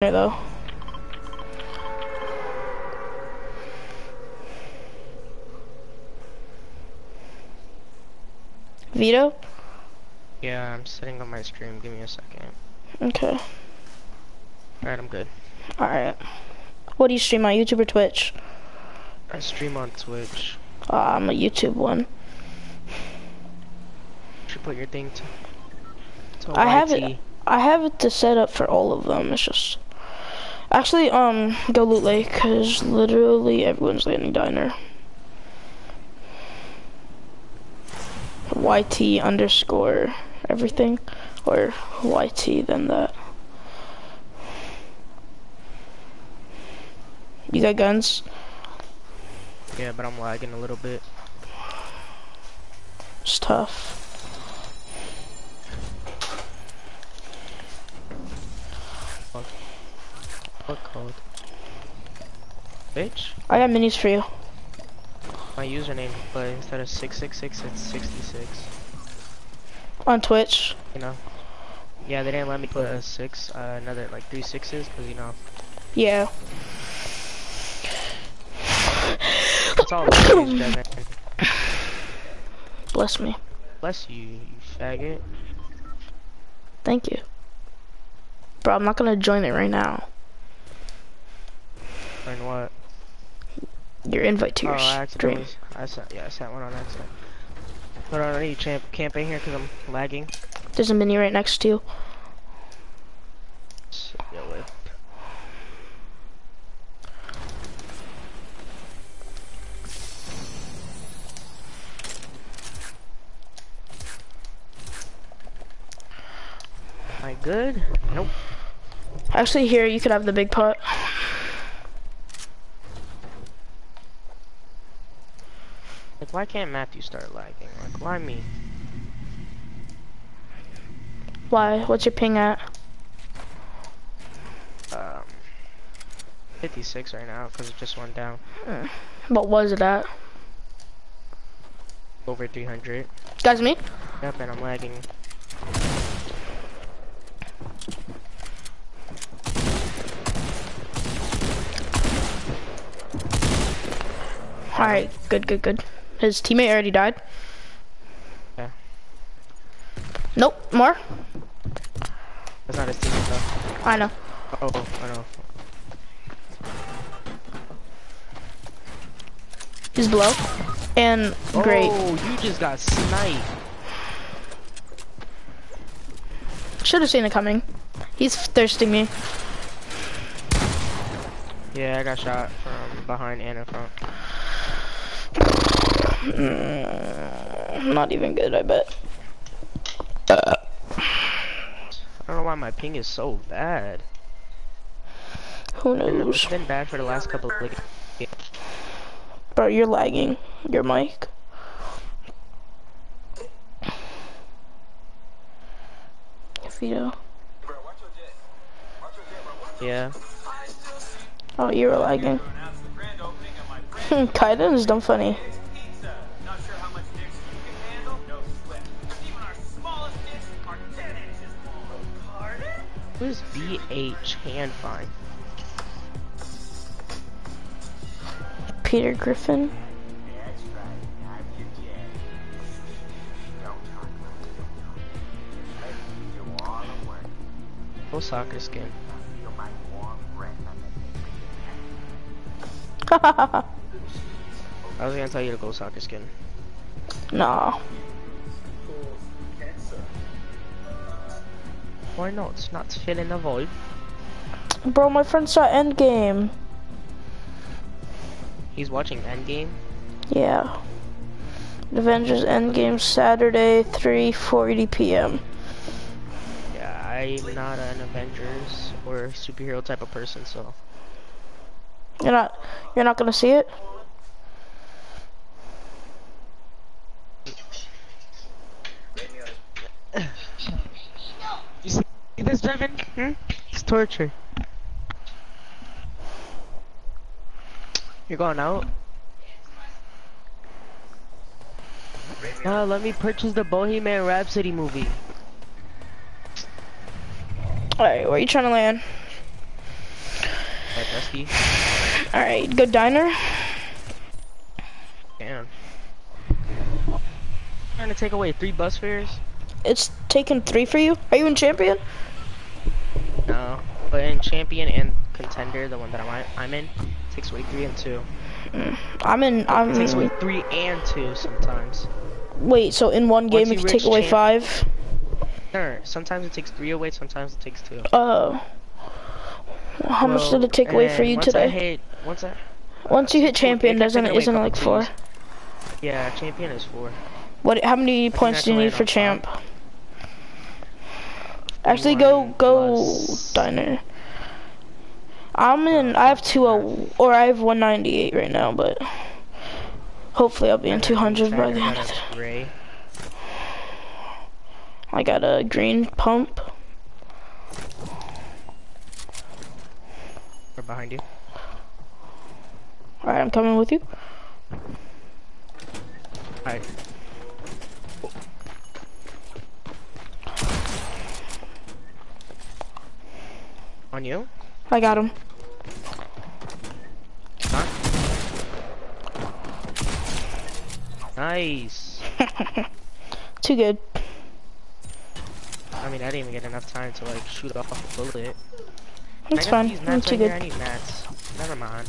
though. Vito? Yeah, I'm setting up my stream. Give me a second. Okay. Alright, I'm good. Alright. What do you stream on YouTube or Twitch? I stream on Twitch. Uh, I'm a YouTube one. You should put your thing to. to I have it. I have it to set up for all of them. It's just actually um go loot lake because literally everyone's landing diner. YT underscore everything or YT then that. You got guns? Yeah, but I'm lagging a little bit. It's tough. What code? Bitch? I got minis for you. My username, but instead of 666, it's 66. On Twitch. You know? Yeah, they didn't let me put a 6, uh, another, like, three sixes, because, you know, Yeah. it's all. Bless me. Bless you, you faggot. Thank you. Bro, I'm not gonna join it right now. Learn what? Your invite to Oh, your I stream. I sent, yeah, I sent one on accident. Hold on, I need champ, camp in here, because I'm lagging. There's a mini right next to you. Yeah, wait. Am I good? Nope. Actually, here, you could have the big pot. Like, why can't Matthew start lagging? Like, why me? Why? What's your ping at? Um, 56 right now, because it just went down. What was it at? Over 300. Guys, me? Yep, and I'm lagging. Alright, good, good, good. His teammate already died. Yeah. Nope, more? That's not his team, though. I know. Oh, I know. He's below. And great. Oh, you just got sniped. Should have seen it coming. He's thirsting me. Yeah, I got shot from behind and in front. Mm, not even good, I bet. I don't know why my ping is so bad. Who knows? it's been bad for the last couple of games. Bro, you're lagging. Your mic. Vito. Yeah. Oh, you were lagging. Kaiden is dumb funny. Who's BH hand fine? Peter Griffin. Full soccer skin. I was gonna tell you to go soccer skin. nah. Why not? Not filling the void. Bro, my friend saw Endgame. He's watching Endgame. Yeah. Avengers Endgame Saturday, 3:40 p.m. Yeah, I'm not an Avengers or superhero type of person, so You're not you're not gonna see it? This, Devin? Hmm? It's torture. You're going out? Uh, let me purchase the Bohemian Rhapsody movie. Alright, where you trying to land? Dusty. Alright, go diner. Damn. Trying to take away three bus fares? It's taking three for you. Are you in champion? In champion and contender, the one that I'm, I'm in, takes away three and two. Mm, I'm in. I'm. It takes away three and two sometimes. Wait, so in one game Once it you can take away five? No, sometimes it takes three away, sometimes it takes two. Oh. How much did it take away for you once I today? hit, once I, Once you hit champion, can doesn't it? Isn't it like four? threes. yeah, champion is four. What? How many points do you need for champ? Actually, go go plus- diner. I'm in. I have two oh, or I have 198 right now, but hopefully I'll be in 200 by the end of the. I got a green pump. Or behind you. All right, I'm coming with you. Alright. On you? I got him. Nice. Too good. I mean, I didn't even get enough time to like shoot off a bullet. It's I fine. I'm too right here. good. I need mats. Never mind.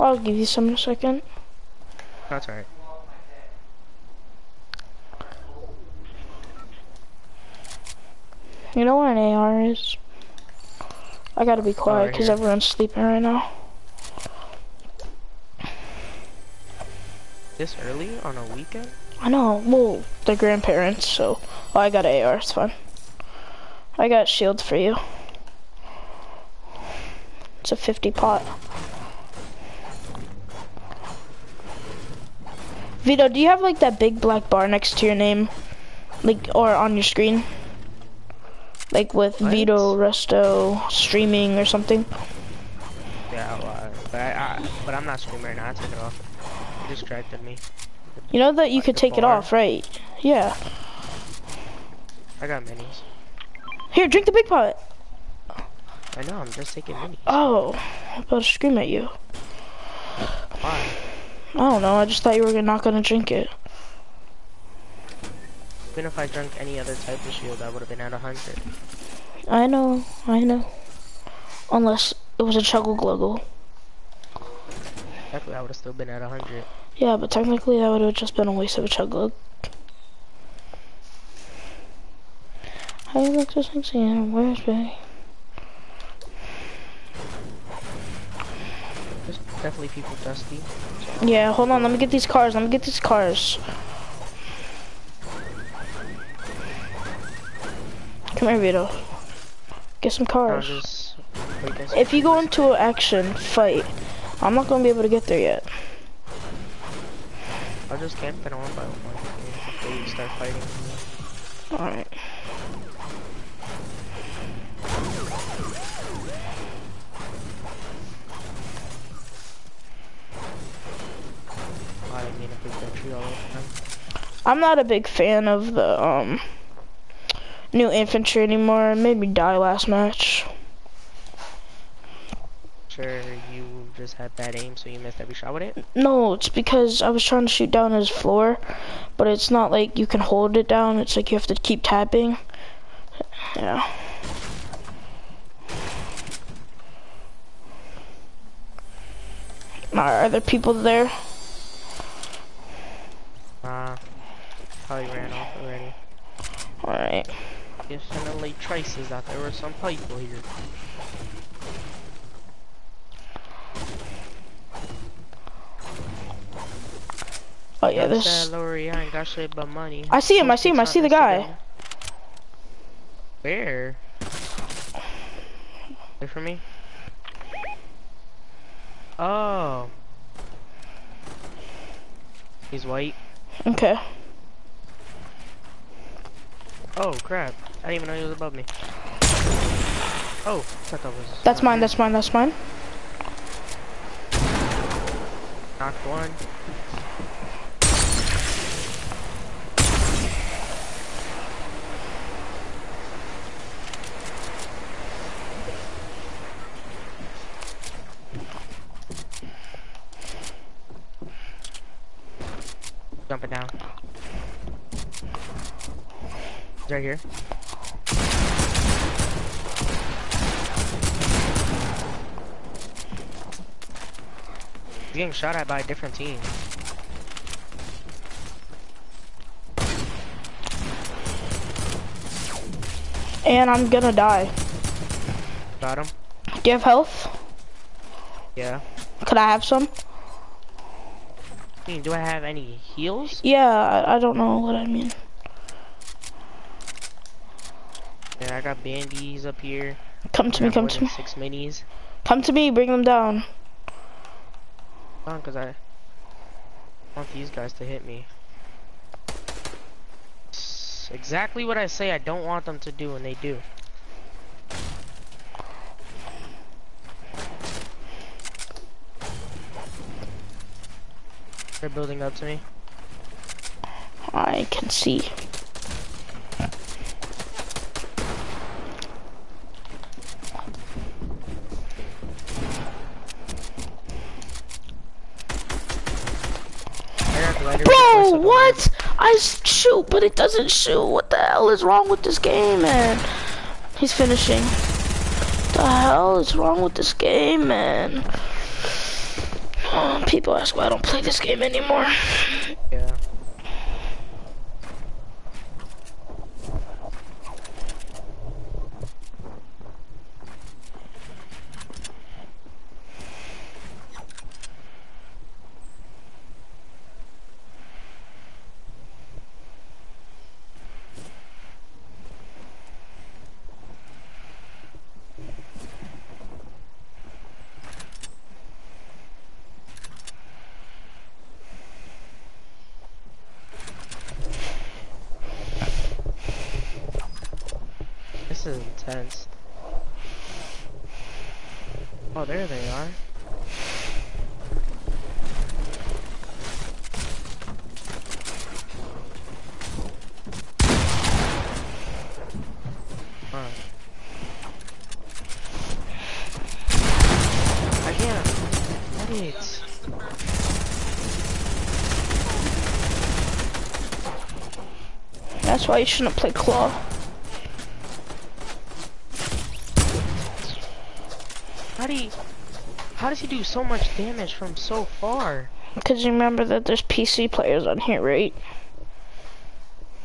I'll give you some in a second. That's alright. You know where an AR is? I gotta be quiet because here. everyone's sleeping right now. This early on a weekend? I know. Well, they're grandparents, so oh, I got an AR. It's fine. I got shield for you. It's a 50 pot. Vito, do you have like that big black bar next to your name, like or on your screen, like with What? Vito Resto streaming or something? Yeah, well, but I, I, but I'm not streaming right now. I took it off. Distracted me. You know that you Like could take it off, right? Yeah. I got minis. Here, drink the big pot. I know. I'm just taking minis. Oh, I'm about to scream at you. Why? I don't know. I just thought you were not gonna drink it. Even if I drank any other type of shield, I would have been at 100. I know. I know. Unless it was a chuggle gluggle. Technically, I would have still been at 100. Yeah, but technically that would have just been a waste of a chug glug. I look so sexy and where's Betty? There's definitely people dusty. Yeah, hold on. Let me get these cars. Let me get these cars. Come here, Vito. Get some cars. If you go into an action fight, I'm not gonna be able to get there yet. I'll just camp it on by one before you start fighting. Alright. I didn't mean to put that tree all over time. I'm not a big fan of the um new infantry anymore. It made me die last match. Sure, you just had bad aim, so you missed every shot with it. No, it's because I was trying to shoot down his floor, but it's not like you can hold it down. It's like you have to keep tapping. Yeah. Are are there people there? Uh, probably ran off already. Alright. Guess in the late traces that there were some people here. Oh yeah, Like this. I ain't got shit but money. I see him, I see him, I see the guy. Where? Wait for me. Oh. He's white. Okay. Oh crap! I didn't even know he was above me. Oh, that was. That's mine, that's mine, that's mine. Knocked one. Jumping down. He's right here. He's getting shot at by a different team. And I'm gonna die. Got him. Do you have health? Yeah. Could I have some? Do I have any heals? Yeah, I, I don't know what I mean. Yeah, I got bandies up here. Come to me, come to me. Six minis. Come to me, bring them down. on, cause I want these guys to hit me. It's exactly what I say I don't want them to do, and they do. They're building up to me. I can see. I got glider Bro, before, so what? I s- shoot, but it doesn't shoot. What the hell is wrong with this game, man? He's finishing. What The hell is wrong with this game, man? Oh, people ask why I don't play this game anymore. Yeah. This is intense. Oh, there they are. Huh. I can't. What it? That's why you shouldn't play Claw. How do you, How does he do so much damage from so far? Because you remember that there's PC players on here, right?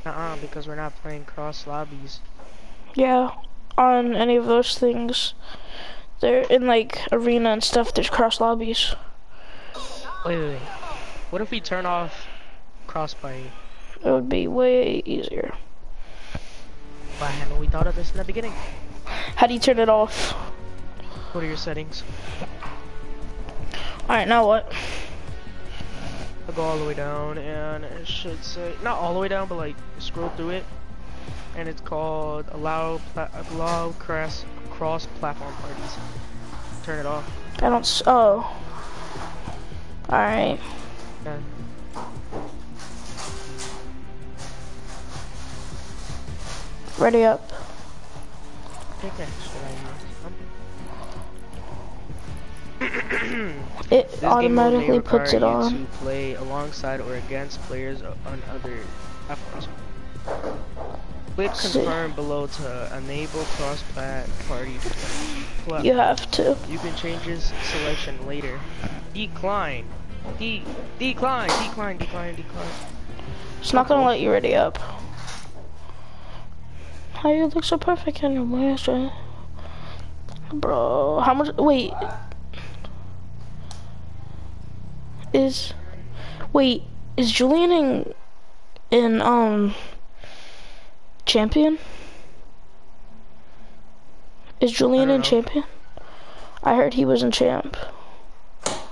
Uh-uh, because we're not playing cross lobbies. Yeah, on any of those things. They're in like arena and stuff, there's cross lobbies. Wait, wait, wait. What if we turn off crossplay? It would be way easier. Why haven't we thought of this in the beginning? How do you turn it off? What are your settings? Alright, now what? I'll go all the way down and it should say, not all the way down, but like scroll through it. And it's called allow, allow cross, cross platform parties. Turn it off. I don't s- oh. Alright. Yeah. Ready up. Take that shit out of here. It This game mode may automatically puts it you on. to play alongside or against players on other platforms. Click See. confirm below to enable cross-plat party. pla- You have to. You can change this selection later. Decline. De decline. Decline. Decline. Decline. It's not gonna let you ready up. How you look so perfect in your master? Bro, how much? Wait. Is wait is Julian in in um champion? Is Julian in know. champion? I heard he was in champ.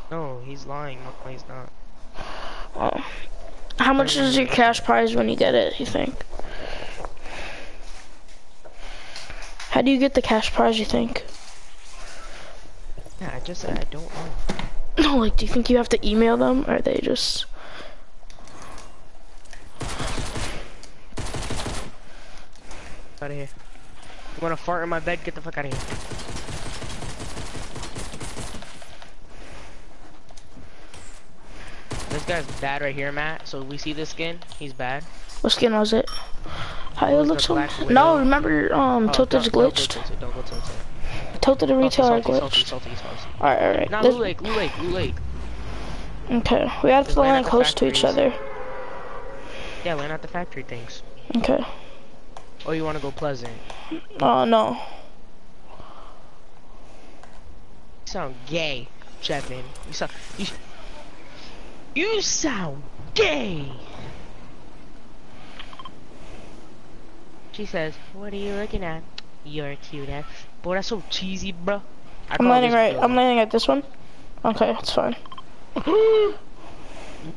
No, he's lying. No, he's not. Oh. How much is your cash prize when you get it, you think? How do you get the cash prize, you think? Yeah, I just I don't know. No, like, do you think you have to email them, or they just... Out of here. You wanna fart in my bed? Get the fuck out of here. This guy's bad right here, Matt. So we see this skin. He's bad. What skin was it? How It looks so... No, remember um, Oh, Tilted's don't- don't go glitched? Tilted, Don't go tilted. Tilted the retailer glitched. Alright, alright. Not Blue Lake, Blue Lake, Blue Lake. Okay, we have to land close to each other. Yeah, land at the factory things. Okay. Or you want to go Pleasant? Oh, no. You sound gay, Jevin. You sound you, you sound gay. She says, "What are you looking at? You're cute ass." Boy, that's so cheesy, bro. I I'm landing right. I'm landing at this one. Okay, it's fine.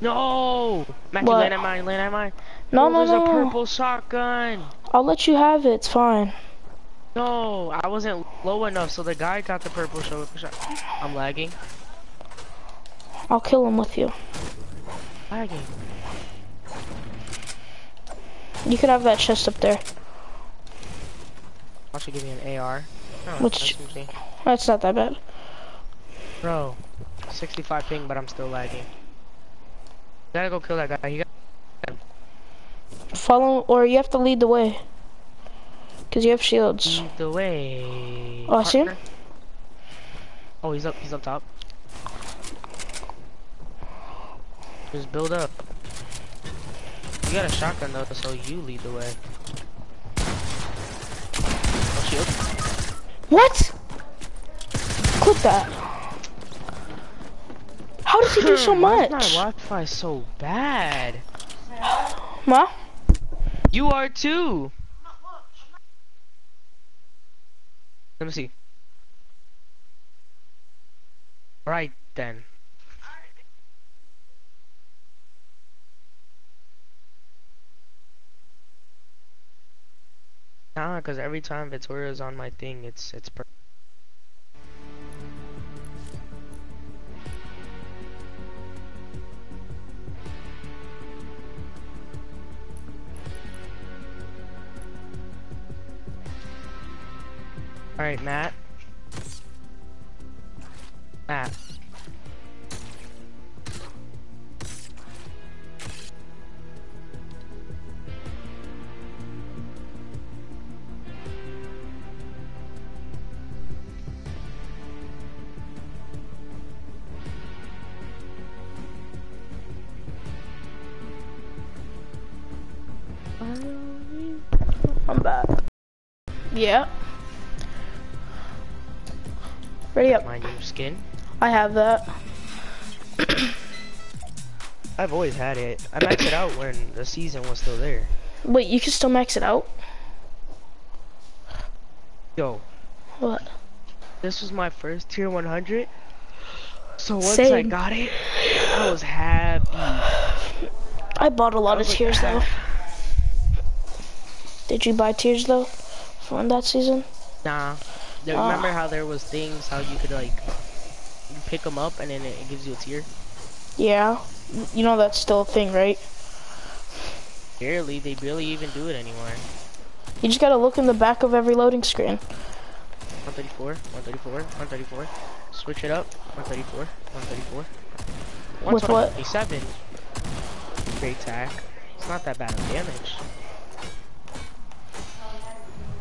No, Matthew, What? land at mine. Land at mine. No, oh, no, there's no. a purple shotgun. I'll let you have it. It's fine. No, I wasn't low enough, so the guy got the purple shot. I'm lagging. I'll kill him with you. Lagging. You could have that chest up there. Why don't you give me an AR? Oh, Which- that's. That's not that bad. Bro, 65 ping, but I'm still lagging. Gotta go kill that guy. He got Follow, or you have to lead the way. Cause you have shields. lead the way. Oh, I see him. Oh, he's up. He's up top. Just build up. You got a shotgun though, so you lead the way. Shield. What? Clip that. How does he do so hmm, Why is much? my Wi-Fi so bad? Ma? You are too. Let me see. Right then. Nah, cause every time Victoria's on my thing, it's it's per Alright, Matt. Matt. Yeah. Ready up. My new skin. I have that. I've always had it. I maxed it out when the season was still there. Wait, you can still max it out? Yo, What? this was my first tier 100. So once I got it, I was happy. I bought a lot of like, tiers though. Did you buy tiers though? From that season? Nah. There- Ah. Remember how there was things how you could like you pick them up and then it, it gives you a tier. Yeah. You know that's still a thing, right? Barely, they barely even do it anymore. You just gotta look in the back of every loading screen. 134, 134, 134. Switch it up. 134, 134. With what? 127. Great tack. It's not that bad of damage.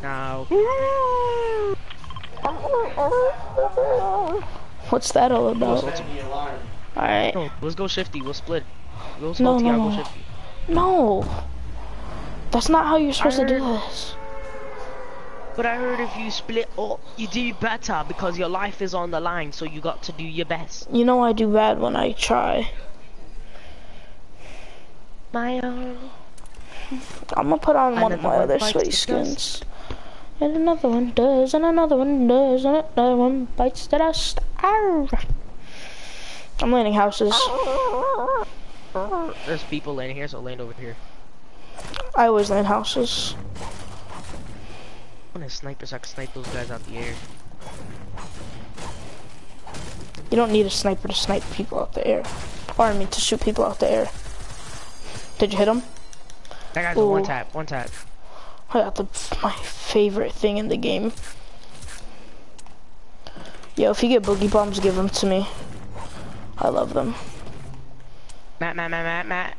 Now, What's that all about? Alright. no, let's go shifty. We'll split. Go No, salty, no, I'll go no. shifty. No. That's not how you're supposed to do this. But I heard if you split up, you do better because your life is on the line, so you got to do your best. You know I do bad when I try. My own. I'm gonna put on one of my other bites sweaty the skins. And another one does, and another one does, and another one bites the dust. Arr. I'm landing houses. There's people landing here, so land over here. I always land houses. I want a sniper so I can snipe those guys out the air. You don't need a sniper to snipe people out the air. Or I mean to shoot people out the air. Did you hit him? That guy's a one tap, one tap. I got the my favorite thing in the game. Yo, if you get boogie bombs, give them to me. I love them. Matt, Matt, Matt, Matt, Matt.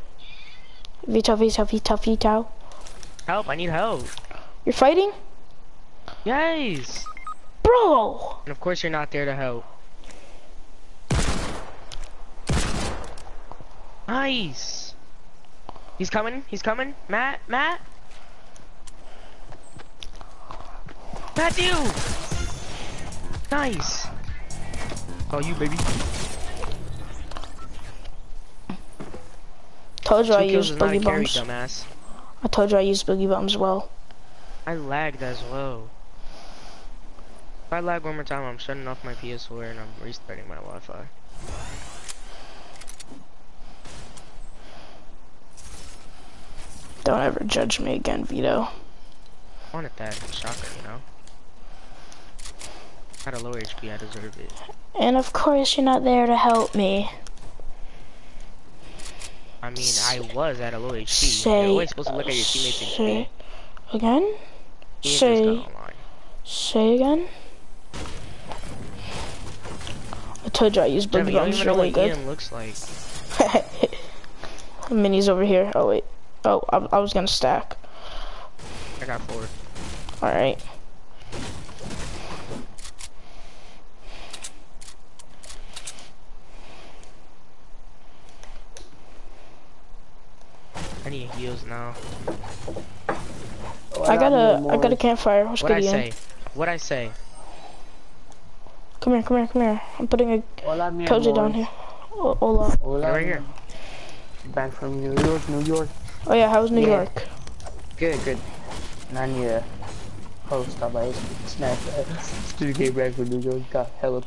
Vito, Vito, Vito, Vito. Help, I need help. You're fighting? Yes. Bro! And of course you're not there to help. Nice. He's coming, he's coming. Matt, Matt. Matthew! Nice. Oh, you baby. Told you Two I kills use is not a boogie carry, bombs. dumbass. I told you I use boogie bombs as well. I lagged as well. If I lag one more time, I'm shutting off my PS4 and I'm restarting my Wi-Fi. Don't ever judge me again, Vito. I wanted that shocker, you know? Had a low HP, I deserve it. And of course, you're not there to help me. I mean, I was at a low HP. Say, You're always supposed to look at your teammates' say HP. again? Say, say again? I told you I use Devin, boogie bombs really good. Ian looks like. Mini's over here. Oh wait. Oh, I, I was gonna stack. I got four. All right. I need heals now. I got a I got a campfire. What's What'd I good, say? What'd I say? Come here, come here, come here. I'm putting a Hola, cozy down here. Oh, hola. Hola. Right here. Back from New York, New York. Oh yeah, how's New Yeah. York? Good, good. And I need a post on my Snapchat. Just came back from New York, got hella.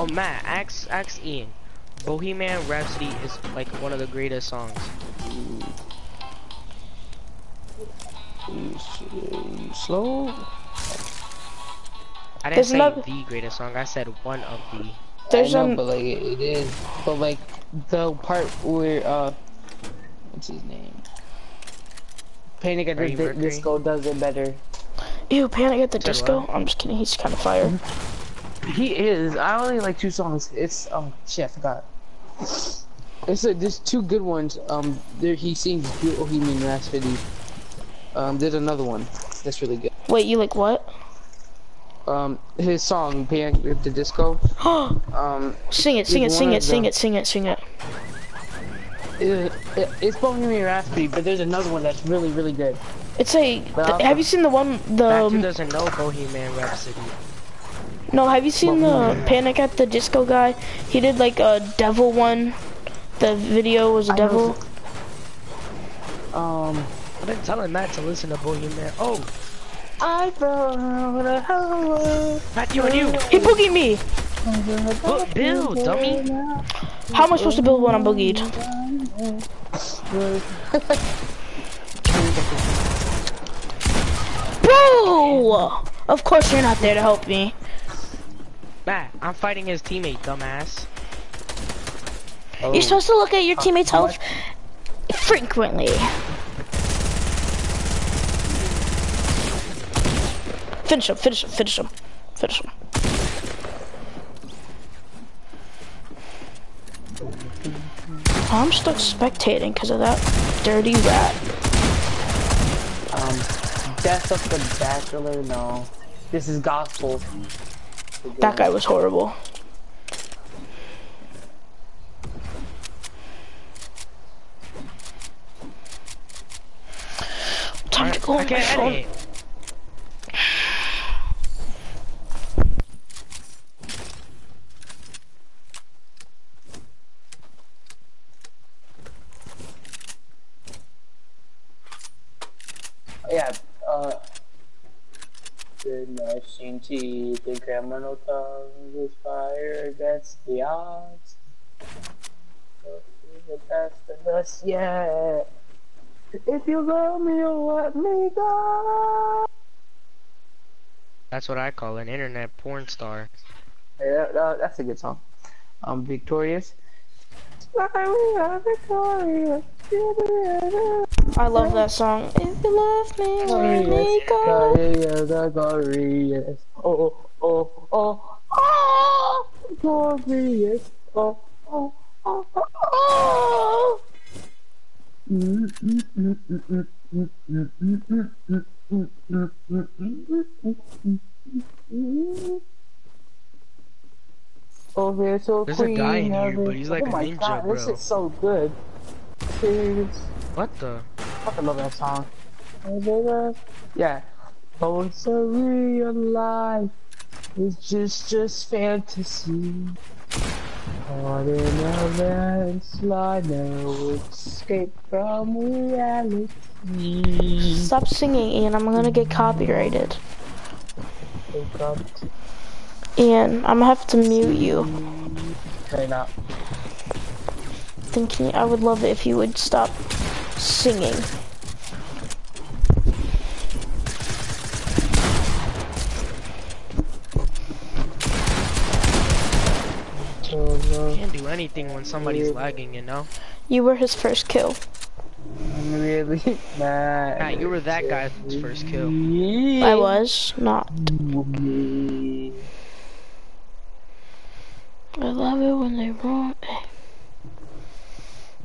Oh, Matt, ask, ask Ian. Bohemian Rhapsody is like one of the greatest songs. You s- you slow? I didn't There's say another- the greatest song. I said one of the. There's I know, but like it, it is. But like the part where uh, what's his name? Panic at the Freddie Di- Mercury? Disco does it better. ew Panic at the Disco. I'm just kidding. He's kind of fire. He is. I only like two songs. It's um shit. I forgot. It's a, there's two good ones. Um, there he sings Bohemian Rhapsody. Um, there's another one that's really good. Wait, you like what? Um, his song Panic at the Disco. Um, sing it, sing it, sing it, sing it, sing it, sing it. it, it, it's Bohemian Rhapsody, but there's another one that's really really good. It's a. But th- I'll- have you seen the one? The Matthew um, doesn't know Bohemian Rhapsody. No. Have you seen the Panic at the Disco guy? He did like a devil one. The video was a I devil. Um, I've been telling Matt to listen to Bohemian. Oh, I found a hole. Matthew and you. He boogied me. But Bill, dummy. How am I supposed to build when I'm boogied? Bro! Of course you're not there to help me. Matt, I'm fighting his teammate, dumbass. Oh. You're supposed to look at your teammate's health frequently. Finish him, finish him, finish him, finish him. I'm stuck spectating because of that dirty rat. Um, Death of the Bachelor, no. This is gospel. That guy was horrible. Time to go I on my can't phone. Yeah, uh. Good gnashing teeth and criminal tongues is fire against the odds. The best of us yet. If you love me, let me go. That's what I call an internet porn star. Yeah, that, that's a good song. I'm victorious. I love that song. If you love me, let me go. Glorious, glorious. Oh, oh, oh, oh. glorious. Oh, oh, oh, oh, oh. Over here, so There's a queen guy in here, it. but he's like oh a my ninja, God, This is so good. Dude, What the? fucking love that song. Yeah. Oh, it's a real life. It's just, just fantasy. Caught in a landslide, no escape from reality. Stop singing, Ian. I'm gonna get copyrighted. Wake. Ian, I'm gonna have to mute you. Okay, now. Thinking I would love it if you would stop singing. Can't do anything when somebody's lagging, you know? You were his first kill. Really mad. Nah, you were that guy's first kill. I was not. I love it when they run.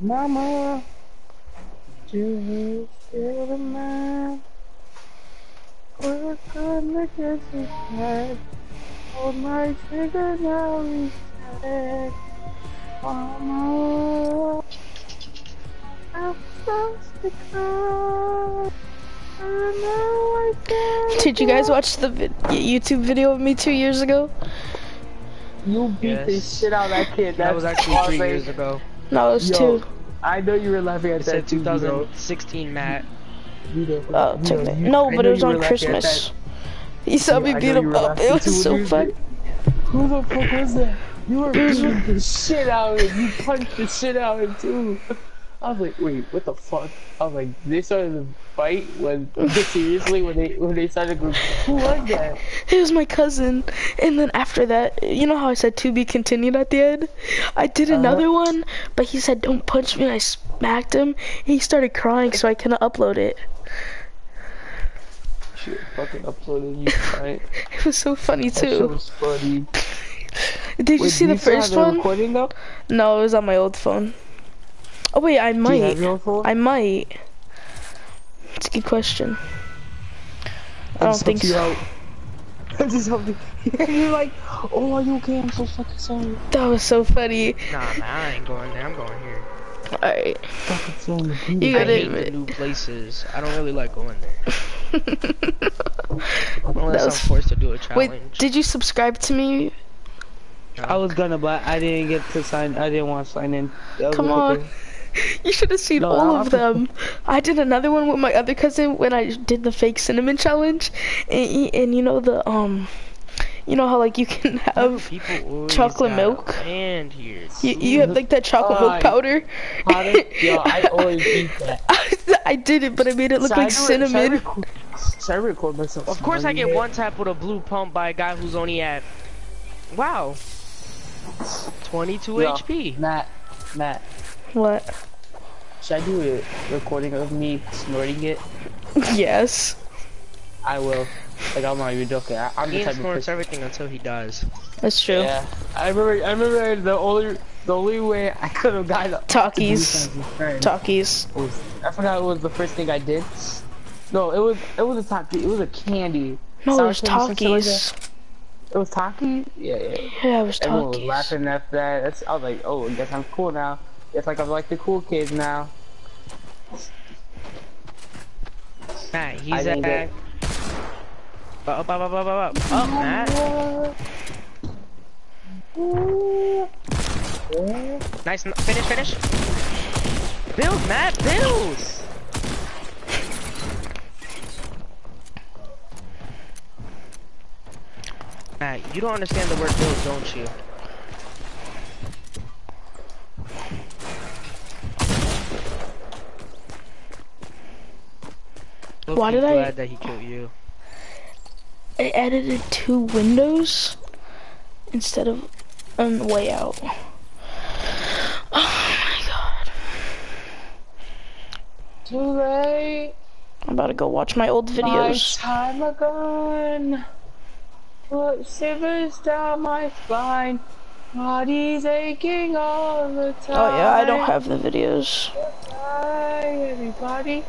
Mama, do you feel the man? We're gonna get his head. Hold my trigger now, he's dead. Mama, I'm supposed to come. I know I can't. Did you guys watch the YouTube video of me two years ago? You beat the shit out of that kid. That was actually three awesome. years ago. No, it was Yo, two. I know you were laughing at It that said too, Vito. 2016, Matt. Vito, Oh, Vito, took you- No, but it was on were laughing at Christmas. that. You saw me beat him up. It was so fun. Who the fuck was that? You were beating the shit out of him. You punched the shit out of him too. I was like, wait, what the fuck? I was like, they started to fight when seriously when they when they started going, who was that? It was my cousin. And then after that, you know how I said to be continued at the end? I did Uh-huh. another one, but he said don't punch me and I smacked him. He started crying so I couldn't upload it. Shit, fucking uploaded you, right? It was so funny That too. was funny. Did you see the first one? Recording though? No, it was on my old phone. Oh wait, I might. have your own phone? I might. It's a good question. I I don't think you so. out. I just helped you. You're like, oh, are you okay? I'm so fucking sorry. That was so funny. Nah, man, I ain't going there. I'm going here. Alright. Fucking sorry. You I gotta hate the new places. I don't really like going there. that Unless was I'm forced to do a challenge. Wait, did you subscribe to me? I was gonna, but I didn't get to sign. I didn't want to sign in. That Come on. quicker. You should have seen No, all of them. I did another one with my other cousin when I did the fake cinnamon challenge, and, and you know the um, you know how like you can have chocolate milk? And here. you, you have like that chocolate Oh, milk powder. Powder? Yo, I always eat that. I did it, but I made it look Should I like do it? Should I cinnamon. Should I record myself? Of course, I get it? one tap with a blue pump by a guy who's only at wow, 22 Yo, HP. Matt, Matt, What? Should I do a recording of me snorting it? Yes, I will. Like I'm not even joking. I, I'm the Ian type of snorts person. everything until he dies. that's true. Yeah, I remember. I remember the only the only way I could have gotten up Takis. Takis. was- I forgot what was the first thing I did. No, it was it was a talkie. It was a candy. No, it was candy, like Takis. It was talkie. Yeah, yeah. Yeah, it was Everyone was Takis. laughing at that. That's, I was like, oh, I guess I'm cool now. Guess like I'm like the cool kids now. Matt, he's at. Up, up, up, up, up, up, up, up, Matt. Nice, finish, finish. Build, Matt, build. Matt, you don't understand the word build, don't you? Why Low-key did I- glad that he killed you? I edited two windows instead of on the way out. Oh my god. Too late. I'm about to go watch my old My videos. time gone. Put shivers down my spine. body's aching all the time. Oh yeah, I don't have the videos. Hi, everybody.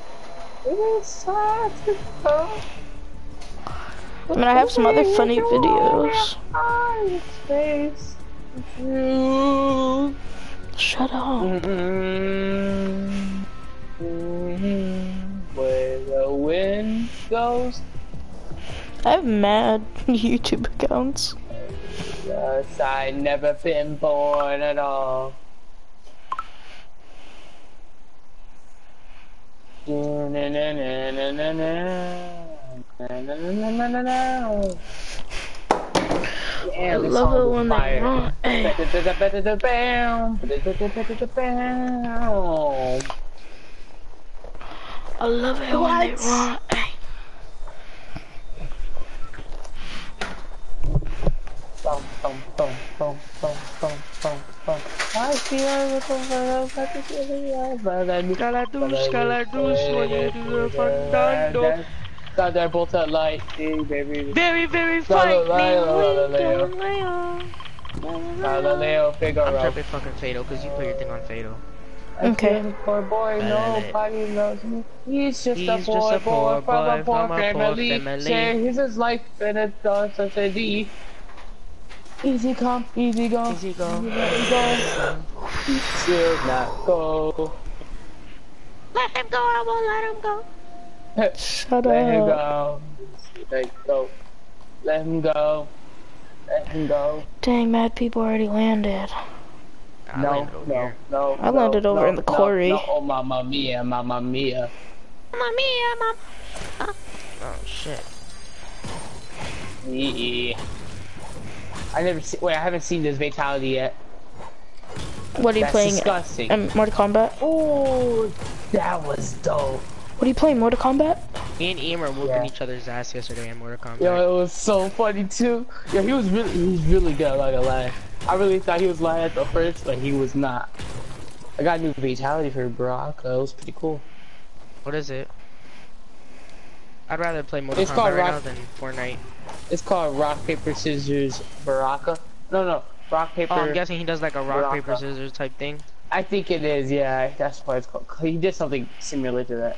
I mean, I have some other funny videos. Shut up. Where the wind goes, I have mad YouTube accounts. yes, I never been born at all. I love it when they run. I love it when they run. Bum, bum, bum, bum, bum, bum, bum, bum. I feel a little better, but it's really all better. Caladus, caladus, when you do the fandango. Got that bolt of lightning, baby. Very, very Galileo, frightening. Galileo. Galileo. Galileo I'm Figaro. tripping fucking Fatal because you put your thing on Fatal. Okay. Poor boy, nobody loves me. He's just He's a just poor a boy poor from a boy poor from a poor family. family. Share his life in a dance of a D. Easy come, easy go. Easy go. Easy let him go. He should not go. Let him go, I won't let him go. Shut Let him up. go. Let him go. Let him go. Let him go. Dang, mad people already landed. I no, landed over no, here. no. I no, landed over no, in the no, quarry. No, oh, mamma mia, mamma mia. Mamma mia, mama. Oh shit. Yeah. I never see. Wait, I haven't seen this fatality yet. What are you That's playing? disgusting. Um, Mortal Kombat? oh, that was dope. What are you playing? Mortal Kombat? Me and Ian were whooping Yeah. each other's ass yesterday in Mortal Kombat. Yo, it was so funny too. Yeah, he was really, he was really good. I'm not gonna lie. I really thought he was lying at the first, but he was not. I got a new fatality for Baraka. It was pretty cool. What is it? I'd rather play Mortal It's Kombat right Rock- now than Fortnite. It's called Rock Paper Scissors Baraka. No, no, Rock oh, Paper. Oh, I'm guessing he does like a rock, Baraka. paper, scissors type thing. I think it is. Yeah, that's why it's called. He did something similar to that.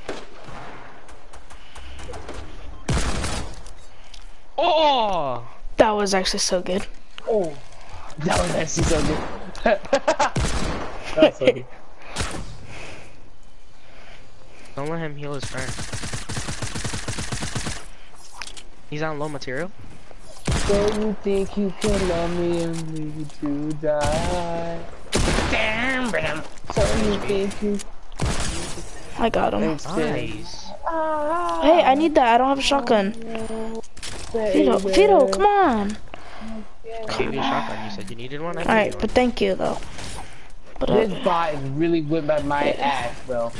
Oh! That was actually so good. Oh, that was actually so good. That's funny. Don't let him heal his friend. He's on low material? So you think you can love me and leave me to die? Damn, bam. So you think you I got him. Nice. Hey, I need that. I don't have a shotgun. Fido, Vito, come on. Gave you a shotgun. You said you needed one. Alright, but thank you though. But uh, This bot is really whipping my ass, bro.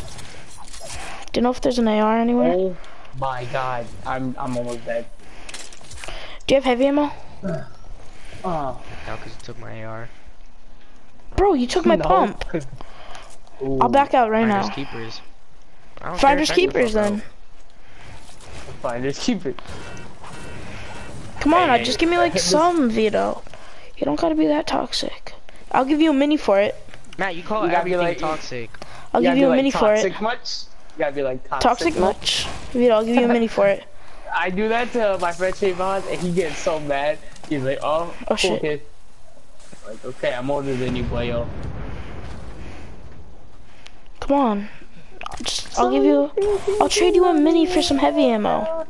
do you know if there's an AR anywhere? Oh my god, I'm I'm almost dead. Do you have heavy ammo? Oh, No, because you took my AR. Bro, you took my no. pump. Ooh, I'll back out right Finders now. keepers. I don't Finders keepers then. out. Fine, just keep it. Come on, Hey, I just give me like some Vito. You don't gotta be that toxic. I'll give you a mini for it. Matt, you call You gotta be like- toxic. I'll You give you a like mini for it. toxic much? You gotta be like toxic, Toxic much? Vito, I'll give you a mini for it. I do that to my friend Trayvon, and he gets so mad. He's like, "Oh, Oh, cool shit. kid." Like, okay, I'm older than you, boyo. Come on. I'll Just, I'll give you. I'll trade you a mini for some heavy ammo.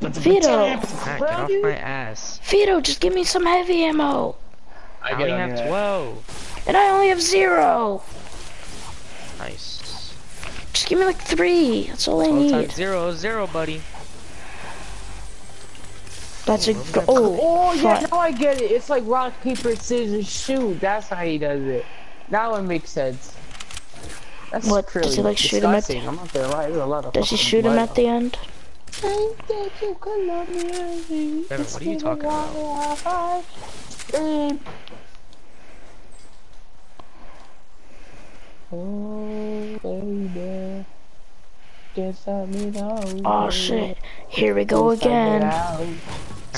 Vito, get off my ass. Vito, just give me some heavy ammo. I, I only have your 12. And I only have zero. Nice. Just give me like three. That's all I 12 need. times 0 0, buddy. That's a. Ooh, what was that? Oh, Oh yeah, now I get it. It's like rock paper scissors shoot. That's how he does it. Now it makes sense. That's What, does he, like, shoot him at- disgusting. I'm not gonna lie. There's a lot of. Does he shoot him blood. at the end? Devin, what are you talking about? Oh, baby. Guess I mean, oh, Oh shit. Here we go Guess I again.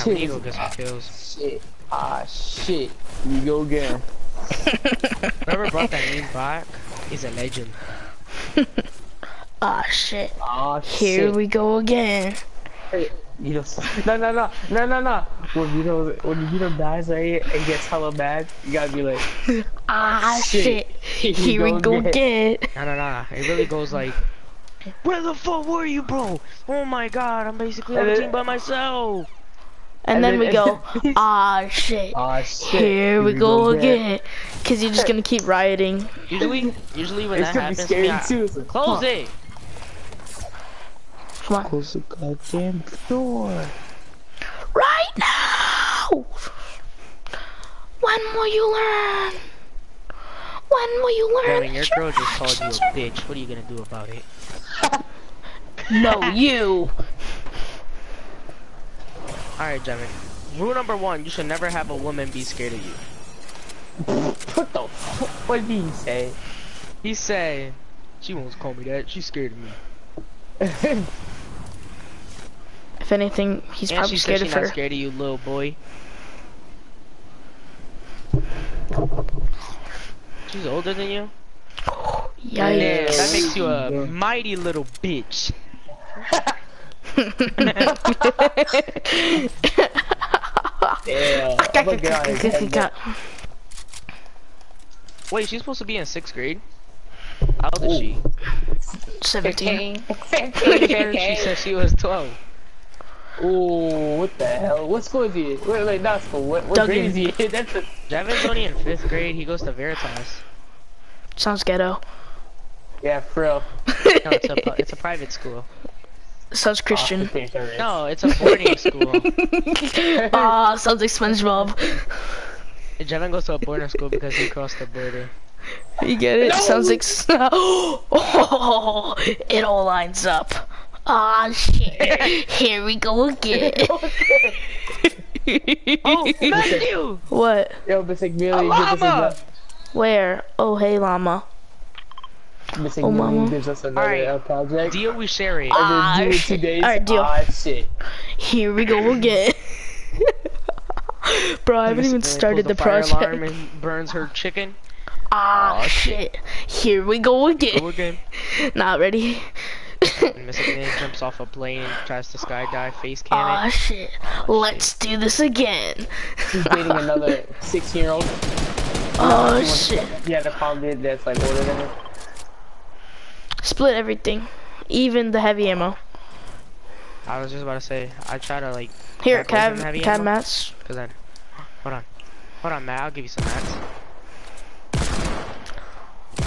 Get out. Matt, we need to go get some kills. Shit. Ah, shit. You go again. Whoever brought that meme back is a legend. Ah, shit. Ah, Here shit. we go again. You know, no, no, no, no, no, no. When Vito, when Vito dies, right, and gets hella mad, you gotta be like, Ah, Shit. shit. Here we go again. Nah, nah, nah. It really goes like, Where the fuck were you, bro? Oh my god, I'm basically on And a team by myself. And, And then, then- we and go, ah, shit. Ah, shit. Here we go again. Cause you're just gonna keep rioting. Usually, usually when It's that gonna be happens, scary yeah, too. Like, close fuck. it. Come on. Close the goddamn door. Right now! When will you learn? When will you learn? Devin, your girl just called you a bitch. What are you gonna do about it? No, you. Alright, Devin. Rule number one, you should never have a woman be scared of you. What the fuck? What did he say? He said, she won't call me that. She's scared of me. If anything, he's and probably she scared said of she's her. not scared of you, little boy. She's older than you? Yeah, Yeah, that makes you a mighty little bitch. Yeah. I'm gonna get on his head, but- Wait, she's supposed to be in sixth grade? How old is she? Seventeen. she said she was 12. Ooh, what the hell? What school is he in? Wait, wait, not school. What, what grade is he in? That's a... Devin's only in fifth grade. He goes to Veritas. Sounds ghetto. Yeah, for real. No, it's a, it's a private school. Sounds Christian. No, it's a boarding school. Ah, sounds like SpongeBob. Devin goes to a boarding school because he crossed the border. You get it? Sounds like. s- Oh, it all lines up. Ah, shit. Here we go again. Oh, Matthew! what? Yo, Missing Millie A llama! Where? Oh, hey, llama. Missing Oh, Millie mama. gives us another Alright. uh, project. Deal, we share it. Ah, and then do it shit. two days. Alright, deal. Ah, shit. Here we go again. Bro, I haven't Miss even Millie started pulls the fire alarm project. and burns her chicken. Ah, Aw, shit. Here we go Go again. again. Not ready. And Miss Millie jumps off a plane, tries to skydive, face cam Ah, it. shit. Let's do this again. She's dating another 16 year old. Oh, shit. Yeah, the problem that's like older than her. Split everything. Even the heavy ammo. I was just about to say, I try to like, Here, Back away from heavy Cav ammo? mats. cause then, hold on, hold on, Matt, I'll give you some mats.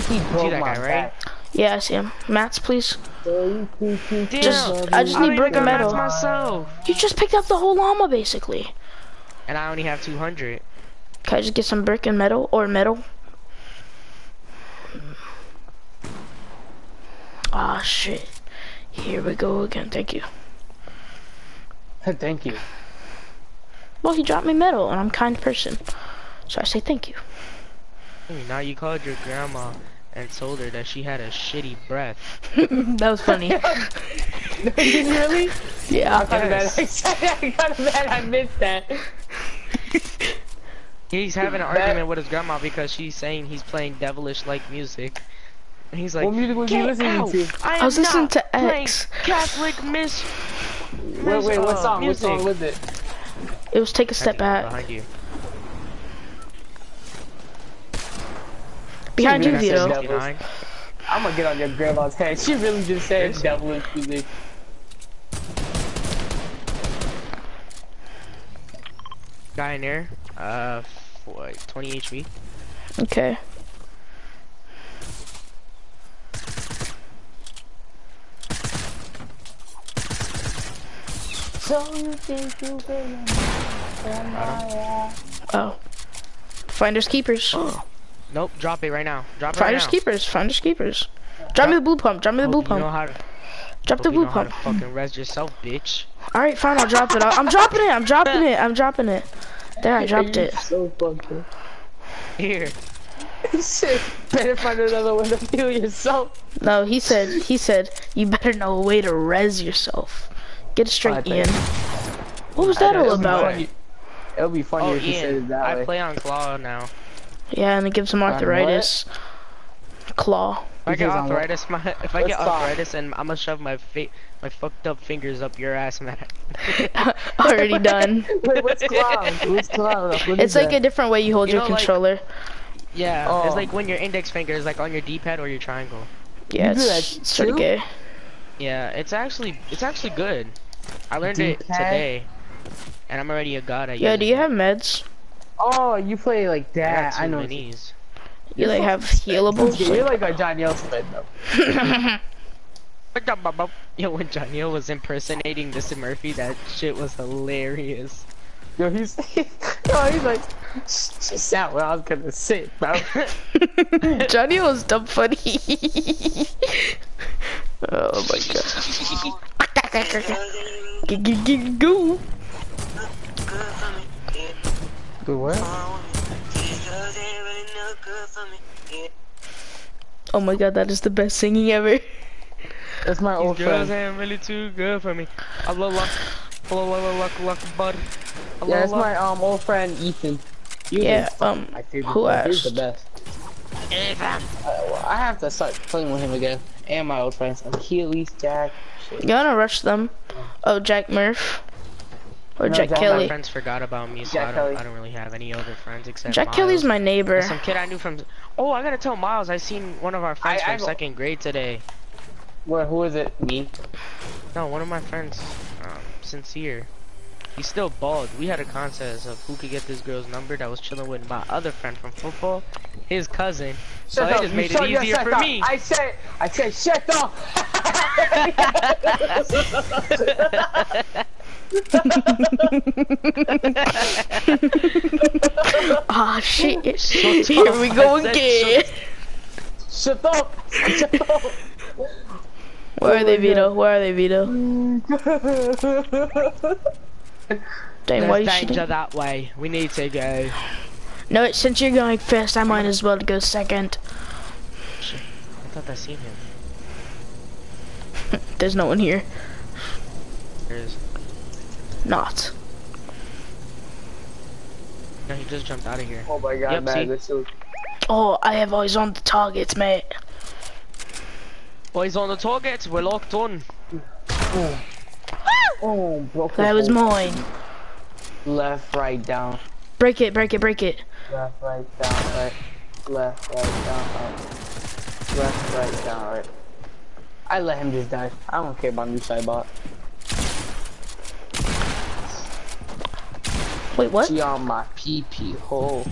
He broke that my guy, right? back. Yeah, I see him. Mats, please. Damn, Just- I just I need don't brick and metal. mats myself. You just picked up the whole llama, basically. And I only have 200. Can I just get some brick and metal? Or metal? Ah, shit. Here we go again. Thank you. Thank you. Well, he dropped me metal, and I'm a kind person. So I say thank you. Now you called your grandma and told her that she had a shitty breath. that was funny. Did you really? yeah. I'm kind of mad. Yes. I'm kind of mad I missed that. He's having an That- argument with his grandma because she's saying he's playing devilish like music. And he's like, What music was you listening out! to? I, I was listening to X. Catholic miss. Wait, wait, what uh, song? What music. song was it? It was take a step back. Behind you. Behind you, She really Vito. said that. 69. I'm gonna get on your grandma's head. She really just said Yes. devilish music. Guy in there. Uh, for, like, 20 HP. Okay. So you think you can Oh. Finders keepers. Nope, drop it right now. Drop it right Finders now. keepers. Finders keepers. Drop me the blue pump. Drop me the blue Hope you know pump. how to, Drop the hope you blue know how pump. to fucking res yourself, bitch. All right, fine. I'll drop it. I'm dropping it. I'm dropping it. I'm dropping it. There, I dropped it. So fucking. Here. Shit. Better find another way to feel yourself. No, he said. He said you better know a way to res yourself. Get it straight, oh, Alright, Ian. What was that all about? funny. It'll be funny Oh, if you said it that I way. play on claw now. Yeah, and it gives him arthritis. Claw. If I get arthritis, my if I Let's get talk. arthritis, and I'm gonna shove my fa my fucked up fingers up your ass, man. Already done. Wait, what's cloud? What's cloud? What It's is like a different way you hold You your know, like- controller. yeah, Oh. it's like oh. when your index finger is like on your D-pad or your triangle. yeah, you it's, it's pretty too? gay. Yeah, it's actually it's actually good. I learned it D-pad? today, and I'm already a god at Yeah, do you have meds? Oh, you play like that. got I, two know. minis. You like have healables? You're like a John Yeltsin though. Yo, when Johnny was impersonating Mr. Murphy, that shit was hilarious. Yo, he's, yo, he's like, just out what I was gonna say, bro. Johnny was dumb funny. Oh my god. Go. Good what? Oh my god, that is the best singing ever. That's my These old girls friend. ain't really too good for me. Allah luck, Allah luck, luck, bud. Yeah, that's my um old friend Ethan. Ethan's Yeah, um, my favorite who player. He's the asked? best. I, well, I have to start playing with him again. And my old friends, Achilles, Jack. You wanna rush them? Oh, Jack Murph. Or No, Jack Jack All my friends forgot about me, so Jack I don't, I don't really have any other friends except Jack Miles. Kelly's my neighbor. Some kid I knew from. Oh, I gotta tell Miles. I seen one of our friends I- from I've- second grade today. Where? Who is it? Me. No, one of my friends, um, sincere. He's still bald. We had a contest of who could get this girl's number that was chilling with my other friend from football, his cousin. So Shut it up, just you made it easier shut for up. me. I said, I said, shut up. Ah shit. Shut Here up, we go I again. shut up. Shut up. Where are they, Vito? Where are they, Vito? Dang, why are you There's shooting? danger that way. We need to go. No, since you're going first, I might as well go second. I thought I seen him. There's no one here. There's. Not. No, he just jumped out of here. Oh my god, Yep, man, see? this is. Oh, I have eyes on the targets, mate. Boys on the targets, we're locked on. Oh, Oh, broke That was mine. Left, right, down. Break it, break it, break it. Left, right, down, right. Left, right, down, right. Left, right, down, right. I let him just die. I don't care about new side bot. Wait, what? She on my pee pee hole.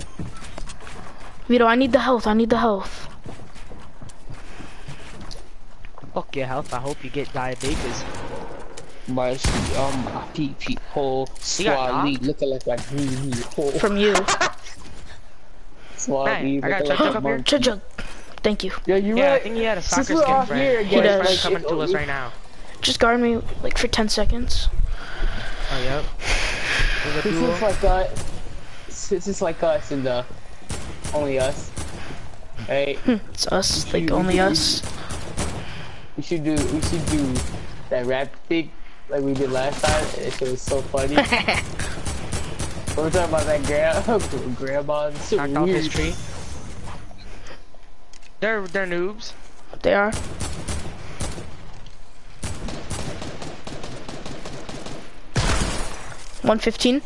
Vito, I need the health, I need the health. Fuck your health, I hope you get diabetes. My she on pee pee hole. Swally looking like a hee hee hole. From you. Hey, Swally I looking got like checked a up here. monkey. Chug chug. Thank you. Yeah, you Yeah, I right. think he had a soccer we're skin off friend. here His again, does. friend's like, coming to us oh, right now. Just guard me like for 10 seconds. Oh, yep. This is like us. This is like us and the only us. Hey, hmm, It's us, like only us. we should do we should do that rap thing like we did last time. and It was so funny. We're talking about that grandma, grandma. It's so Knocked off his tree. They're, they're noobs. They are. One fifteen.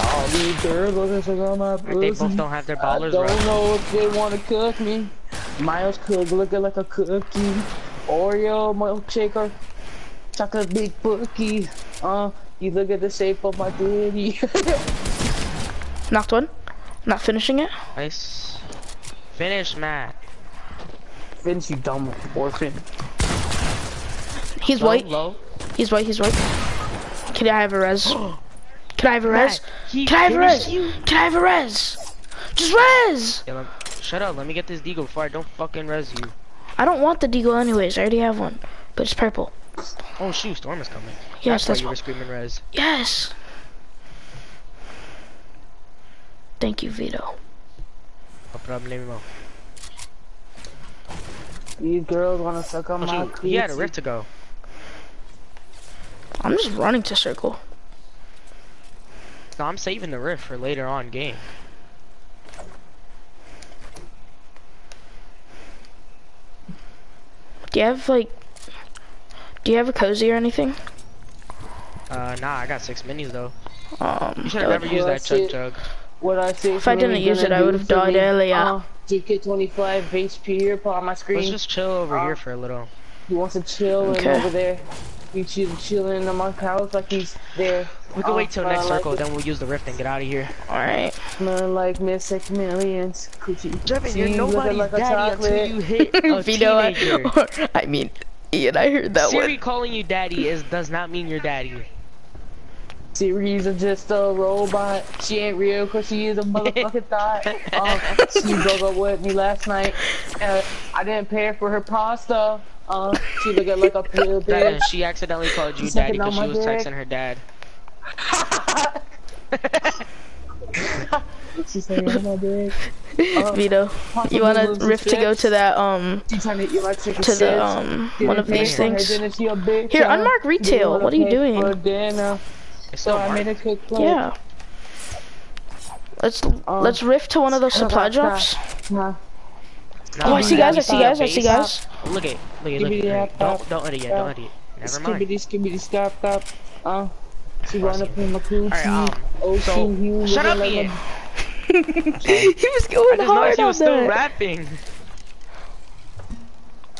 All these girls looking so on my They both don't have their ballers. I don't right. know if they wanna cook me. Miles cook looking like a cookie. Oreo milkshake or chocolate big cookie. Uh, you look at the shape of my titty. Knocked one. Not finishing it. Nice. Finish, Matt. Finish, you dumb orphan. He's Low, white. low. He's white. He's white. Can I have a res? Can I have a res? Matt, he Can I have a res? you. Can I have a res? Just res! Yeah, let- shut up. Let me get this deagle before I don't fucking res you. I don't want the deagle anyways. I already have one, but it's purple. Oh shoot, storm is coming. Yes, that's why that's you were what. screaming res. Yes. Thank you, Vito. No problemo. These girls wanna suck on Oh my shoot, he had a coochie. rift to go. I'm just running to circle. No, I'm saving the rift for later on game. Do you have like? Do you have a cozy or anything? Uh, nah, I got six minis though. Um, You should have never would- used that that's chug it. jug. What I say If I didn't use it, I would've died earlier. Uh, GK25 HP here, put on my screen. Let's just chill over Uh, here for a little. He wants to chill Okay. and over there. He chill, chilling on my couch like he's there. We can Uh, wait till next circle, it- then we'll use the rift and get out of here. All right. Smelling like Mystic Millions. Coochie. Jevin, See, you're looking nobody's like a daddy until you hit a teenager. I mean, Ian, I heard that Siri one. calling you daddy is does not mean you're daddy. Series is just a robot. She ain't real cause she is a motherfucking thought. Um, she broke up with me last night. Uh, I didn't pay her for her pasta. Um, she looking like a pill That, bitch. she accidentally called you She's daddy because she was dick. texting her dad. she said, "Oh my dick." Vito, you want noodles to and rift to go to that um to eat to the um Didn't one of these things? dinner, she a bitch, Here, unmark retail. What are you doing? for dinner, It's So I made a quick. Yeah. Let's let's rift to one of those supply drops. Nah. Nah, Oh, I see guys. I see guys. I see guys. Look at, look at, look at. Don't, don't edit yet. Don't edit. Never mind. Skibbity skibbity stop stop. Uh, she Trust run up me. in my coochie. Alright, um, so, shut up, like Ian. A- he was I going just hard noticed he was still that. rapping.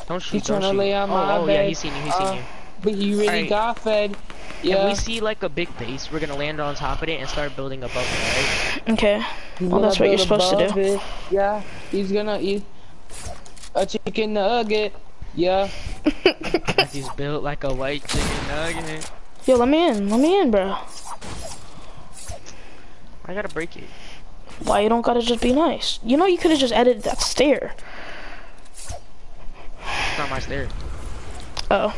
Don't shoot, don't tryna shoot. lay on oh, my oh yeah, he's seen you, he's Uh, seen you. But he really Alright. got fed. Yeah. If we see like a big base, we're gonna land on top of it and start building above it, right? Okay. Well, that's what you're supposed to do. it. Yeah. He's gonna eat a chicken nugget. Yeah. He's built like a white chicken nugget. Yo, let me in. Let me in, bro. I gotta break it. Why you don't gotta just be nice? You know you could have just edited that stair. It's not my stairs. Oh.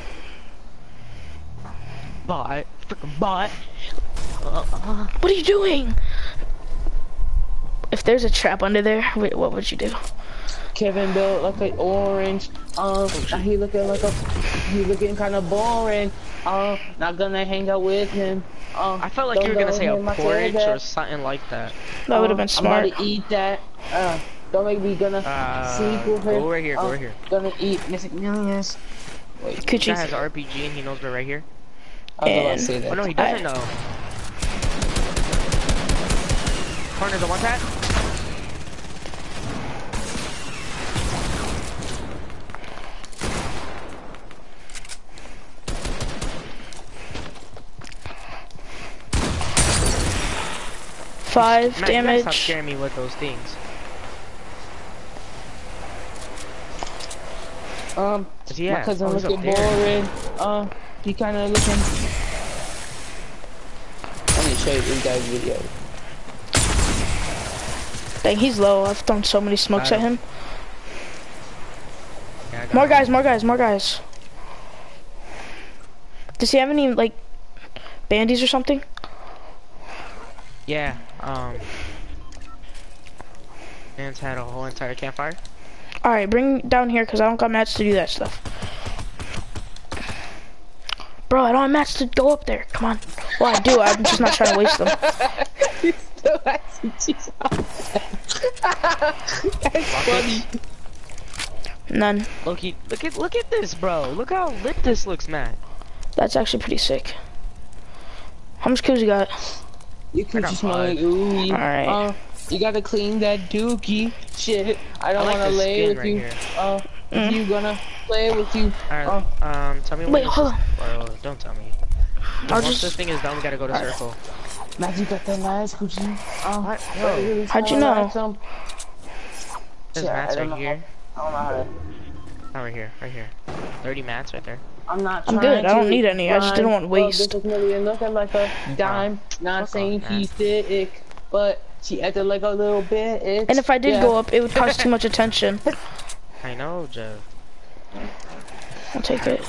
Bot. Freaking bot. What are you doing? If there's a trap under there, wait, what would you do? Kevin built like an orange. Um, now he looking like a, he looking kind of boring. Um, not gonna hang out with him. Um, I felt like you don't were gonna say near a my porridge or something like that. That would have been smart. I'm about to eat that. Uh, don't make me gonna Uh, sleep with her. go right here, go Uh, right here. Gonna eat Mystic Millions. Guy has an RPG and he knows we're right here. I was about And- to say that. Oh no, he doesn't know. Corner the one tap. Five Matt, you gotta Stop damage. scaring me with those things. Um, yeah, he my at? cousin Oh, looking there. boring. Um, he kind of looking. Let me show you this guy's video. Dang, he's low. I've thrown so many smokes at him. Yeah, More him. guys, more guys, more guys. Does he have any, like, bandies or something? Yeah, um... Man's had a whole entire campfire. Alright, bring down here, because I don't got mats to do that stuff. Bro, I don't have mats to go up there. Come on. Well, I do. I'm just not trying to waste them. That's funny. None. Loki, look at look at this, bro. Look how lit this looks, man. That's actually pretty sick. How much kills you got? You could got just smell five. like ooey. Alright. Uh, you gotta clean that dookie. Shit. I I don't like wanna the lay with right you. here. Uh, Mm. you gonna play with you. Alright, um, tell me when Wait, this hold is- on. Bro, don't tell me. I'll Once just. this thing is done, we gotta go to Alright. circle. Matt, you got that nice Gucci. Uh, What? Yo, How'd you know? like some- there's Shit, I mats right know here. I don't know how to. Oh, right here, right here. 30 mats right there. I'm not I'm trying good, I don't need any, I just didn't rhyme, want but waste. This is million looking like a dime. Not Fuck saying off, she's thick, but she acted like a little bit. And if I did yeah. go up, it would cause too much attention. I know, Joe. I'll take it.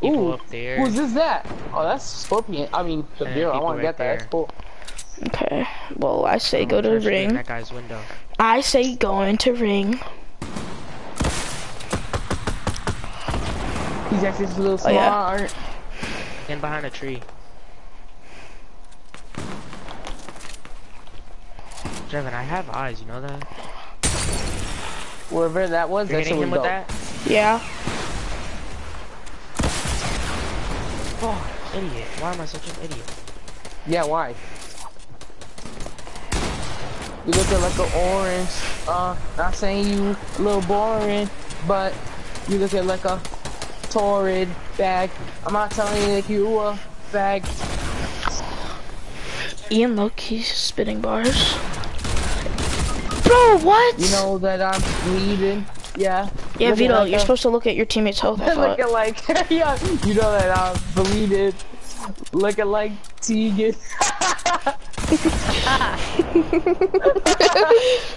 People Ooh, up there. Who's this that? Oh, that's Scorpion. I mean, the And beer. I people want to right get that. That's cool. Okay. Well, I say go to Try shooting ring. That guy's window. I say go into ring. He's actually just a little smart. Oh, yeah. And behind a tree. Jevin, I have eyes, you know that? Wherever that was, You're that's hitting him with that? Yeah. Idiot. Why am I such an idiot? Yeah, why? You looking like an orange. Uh, not saying you a little boring, but you looking like a torrid bag. I'm not telling you that you a bag. Ian Loki's spitting bars. Bro, what? You know that I'm bleeding. Yeah. yeah, Vito, like you're a- supposed to look at your teammate's health. Thought. looking like yeah. You know that I'm bleeding. Looking like Tegan.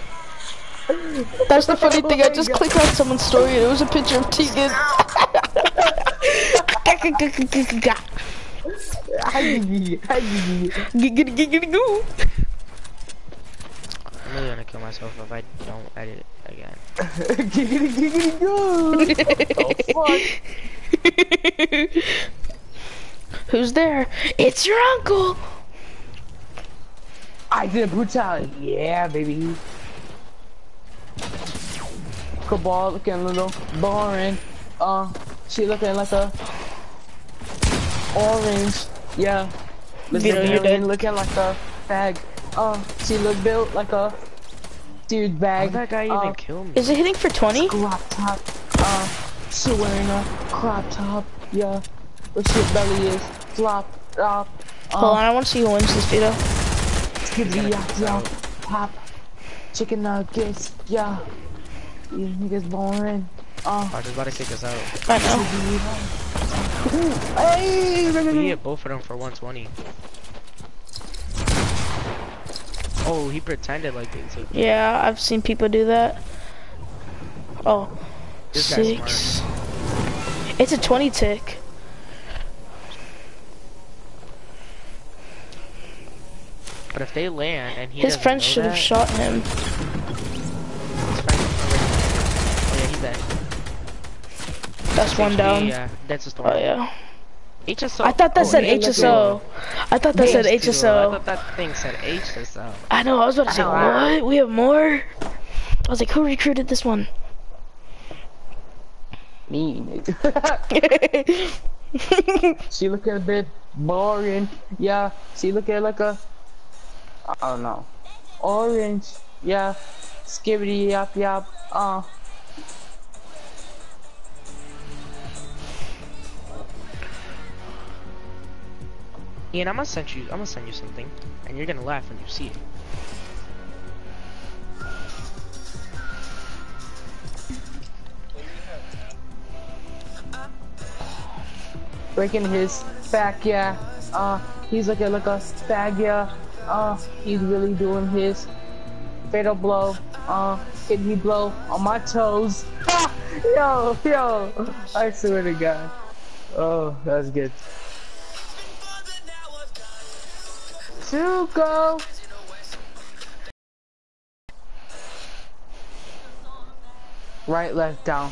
That's the funny oh thing. I just clicked on someone's story and it was a picture of Tegan. Giggity giggity goo. I'm really gonna kill myself if I don't edit it again. giggity giggity goo. oh. Who's there? It's your uncle. I did a brutality. Yeah, baby. Kabal looking a little boring. Uh, she looking like a orange. Yeah. Vito, you're Legendarian dead. Looking like a fag. Uh, she look built like a dude How bag. did that guy uh, even kill me? Is it hitting for 20? crop top. Uh, she wearing a crop top. Yeah. Where she belly is flop top. Hold Uh, on, I want to see who wins this Vito. Skibbity yap yap, pop, chicken nuggets, yeah. You niggas boring. Uh, I was just about to kick us out. I know. hey, We hit both of them for 120. Oh, he pretended like it. So Yeah, I've seen people do that. Oh, This guy's six. It's a 20 tick. But if they land and he His friends should have shot him. his friends Oh yeah, he's dead. That's one down. Yeah, that's a storm. Oh yeah. HSO. I thought that Oh, said yeah, HSO. I thought that said I HSO. thought that thing said HSO. I know. I was about to say Ow. what? We have more. I was like, who recruited this one? Me, nigga. she looking a bit boring. Yeah, she looking like a, I don't know, orange. Yeah, skibbity yap yap. Uh, Ian, I'm gonna send you. I'm gonna send you something, and you're gonna laugh when you see it. breaking his back, yeah. Uh, he's looking like a fag, yeah. Uh, he's really doing his fatal blow. Uh, hit me blow on my toes. Yo, yo, I swear to God. Oh, that's good. Zuko! Right, left, down.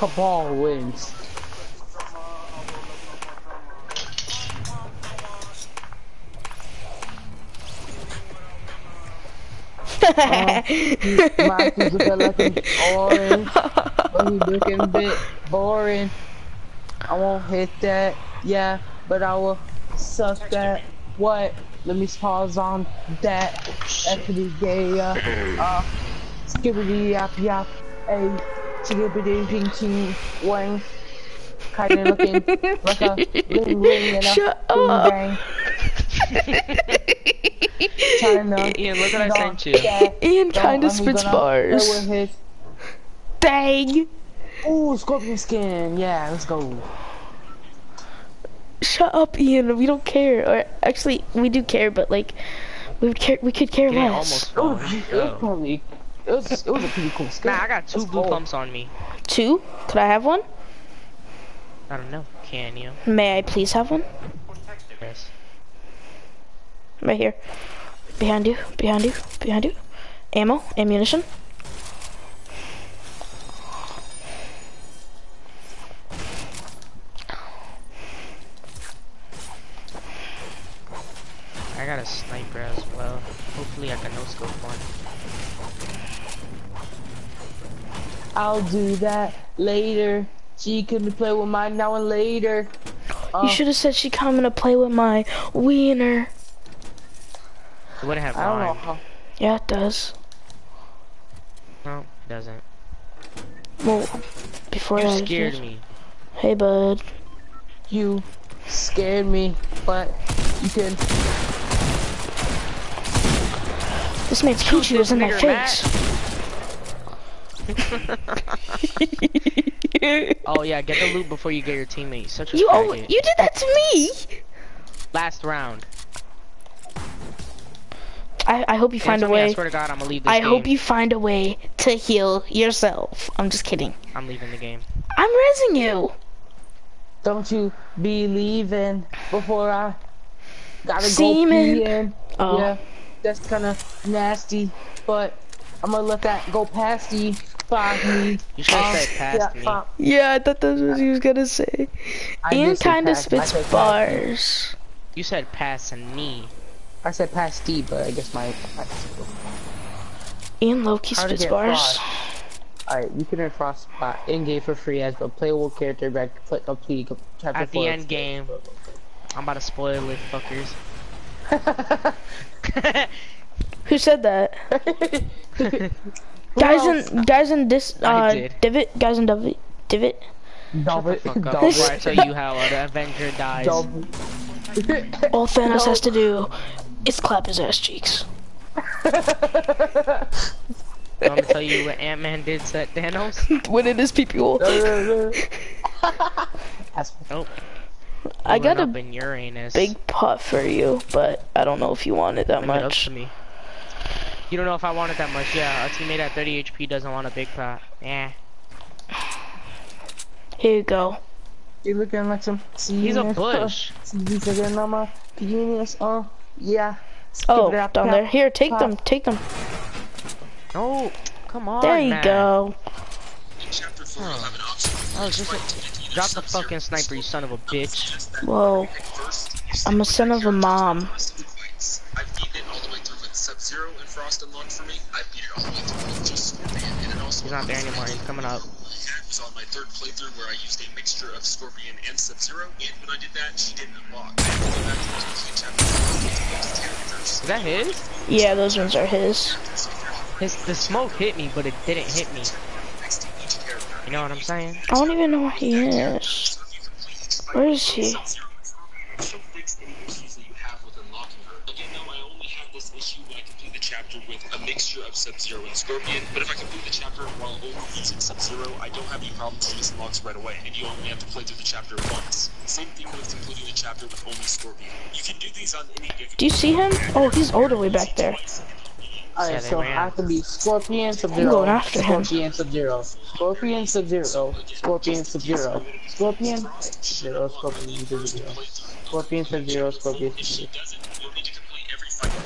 Kabal wins. Like an orange, but he looking bit boring. I won't hit that, yeah, but I will suck that. What? Let me pause on that. Actually, gay, uh, uh, skibbity yap yap, a skibbity ping ching wang. Kinda looking like a ring ring and a Shut bing up. bang. China. Ian, look what I sent you. Ian kinda spits bars. Dang. Ooh, scorpion skin. Yeah, let's go. Shut up, Ian. We don't care. Or actually, we do care, but like, we would care. We could care Ian less. almost It was, it was probably it was it was a pretty cool skin. Nah, I got two Let's blue go. pumps on me. Two? Could I have one? I don't know. Can you? May I please have one? Yes. Right here. behind you, behind you, behind you. Ammo, ammunition. I got a sniper as well. Hopefully I can no scope one. I'll do that later. She can play with mine now and later. Uh, You should have said she coming to play with my wiener. It wouldn't have I don't know rhymed. how. Yeah, it does. No, it doesn't. Well, before You that, scared did. me. Hey, bud. You scared me, but you can. This man's Pichu is in my nigger, face. Oh yeah, get the loot before you get your teammate. Such a you oh, you did that to me. Last round. I, I hope you find a Cancel me, I way. swear to God, I'm gonna leave this I game. hope you find a way to heal yourself. I'm just kidding. I'm leaving the game. I'm raising you. Don't you be leaving before I gotta Semen. go pee in. Oh. Yeah, that's kind of nasty, but I'm gonna let that go past you. By me. You should have Um, said past yeah, me. fuck. Yeah, I thought that's what he was gonna say. I Ian kinda spits bars. You said pass and me. I said past D, but I guess my. Ian Loki spits bars. Alright, you can earn Frost uh, in game for free as a playable character by click complete chapter At the end game. I'm about to spoil it, fuckers. Who said that? guys in guys in this uh did. divot. Guys in divot. Divot. Dub Shut the fuck up dub before I it, tell you how the Avenger dies. dub All Thanos No. has to do is clap his ass cheeks. I'm gonna tell you what Ant-Man did to Thanos. When it is people. That's Nope. I got went a up in Uranus. big pot for you, but I don't know if you want it that Leave it up much. to me. You don't know if I want it that much. Yeah, a teammate at 30 HP doesn't want a big pot. Yeah. Here you go. You looking like some He's a penis, bush. He's looking like my penis, uh, yeah. Oh, Skip it out, down pop, there. Here, take pop. them. Take them. No, come on. There you man. go. Oh, just a, drop the fucking sniper, you son of a bitch. Whoa. I'm a son of a mom. Sub-Zero and Frost and unlocked for me. I beat it all the way through just Scorpion, and then also He's not there anymore. He's coming up. It was on my third playthrough where I used a mixture of Scorpion and Sub-Zero, and when I did that, she didn't unlock. I had to go back to those complete chapters to get to characters. Is that his? Yeah, those ones are his. His the smoke hit me, but it didn't hit me. Next to each character. You know what I'm saying? I don't even know where he is. So if you complete each fight Where is he? Chapter with a mixture of Sub-Zero and Scorpion, but if I complete the chapter while only using Sub-Zero, I don't have any problems with this unlocks right away, and you only have to play through the chapter once. Same thing with completing the chapter with only Scorpion. You can do these on any given Do you see him? Oh, he's all the way back there. Alright, Yeah, they so ran. I can be Scorpion Sub I'm Zero. going after him. Scorpion Sub Zero. Scorpion Sub Zero. Scorpion Sub Zero. Scorpion Zero. Scorpion Sub Zero. Scorpion Sub Zero. Scorpion Sub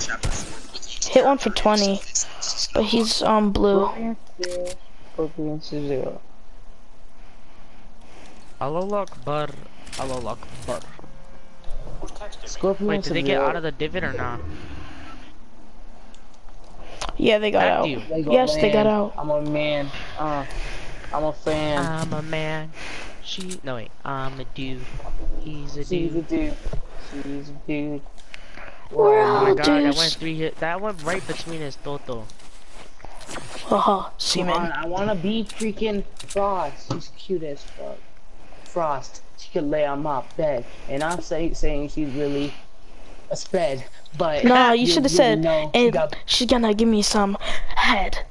Zero. Doesn't, you'll need to complete every fight in chapter 4 with each Hit one for 20, but he's um blue. Scorpion Zero. Scorpion Sub Zero. Allah Akbar. Allah Akbar. Scorpion Wait, did they get out of the divot or not? Yeah, they got Back out. They go, Yes, they got out. I'm a man. Uh, I'm a fan. I'm a man. She no wait. I'm a dude. He's a She's a dude. dude. She's a dude. We're Oh my all god, that went three hit. That went right between his toto. Haha, Come on. I wanna be freaking Frost. She's cute as fuck. Frost. She could lay on my bed, and I'm say, saying she's really a sped, but Nah, you should have said, and she's gonna give me some head.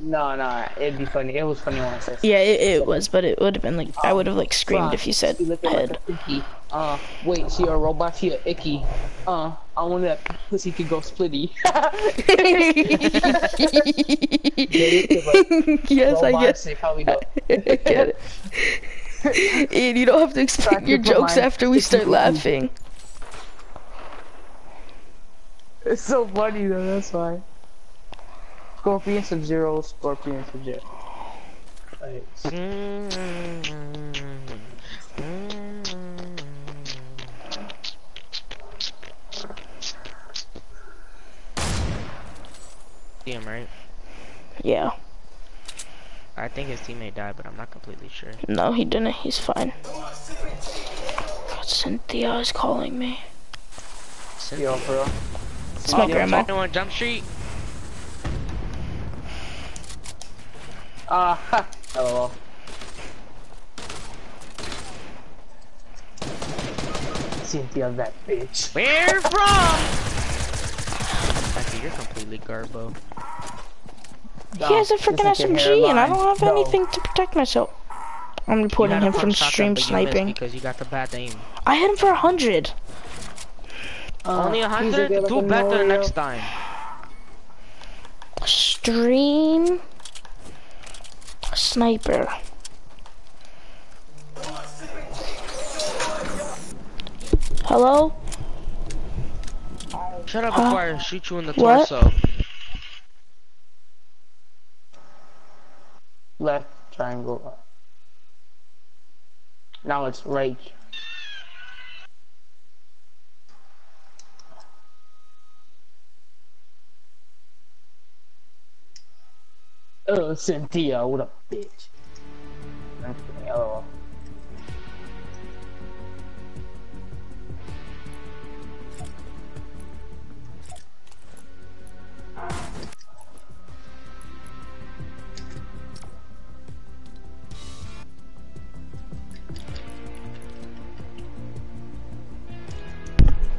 No, no, it'd be funny. It was funny when I said. Yeah, it, it was, but it would have been like, I would have like screamed if you said head. Like. Uh, wait, she a robot? She a icky. Uh, I want that pussy could go splitty. yes, I guess. They probably don't. Get it. and you don't have to explain your jokes mine. after we start laughing. It's so funny though, that's why. Scorpion, Sub-Zero, Scorpion, Sub-Zero. Like, See him, right? Yeah. I think his teammate died, but I'm not completely sure. No, he didn't. He's fine. God, Cynthia is calling me. yo, for real. It's my oh, grandma. on Jump Street. Ah, ha, lol. Cynthia, that bitch. Where from? Actually, you're completely garbo. He has a freaking Just like your SMG, and I don't have No. anything to protect myself. I'm reporting him from shotgun, stream but you sniping. because you got the bad aim. I hit him for a hundred. Only a Uh, hundred. please, Do like better Mario. next time. Stream sniper. Hello? Shut up Huh? before I shoot you in the What? torso. Left triangle. Now it's right. Oh, Cynthia, what a bitch.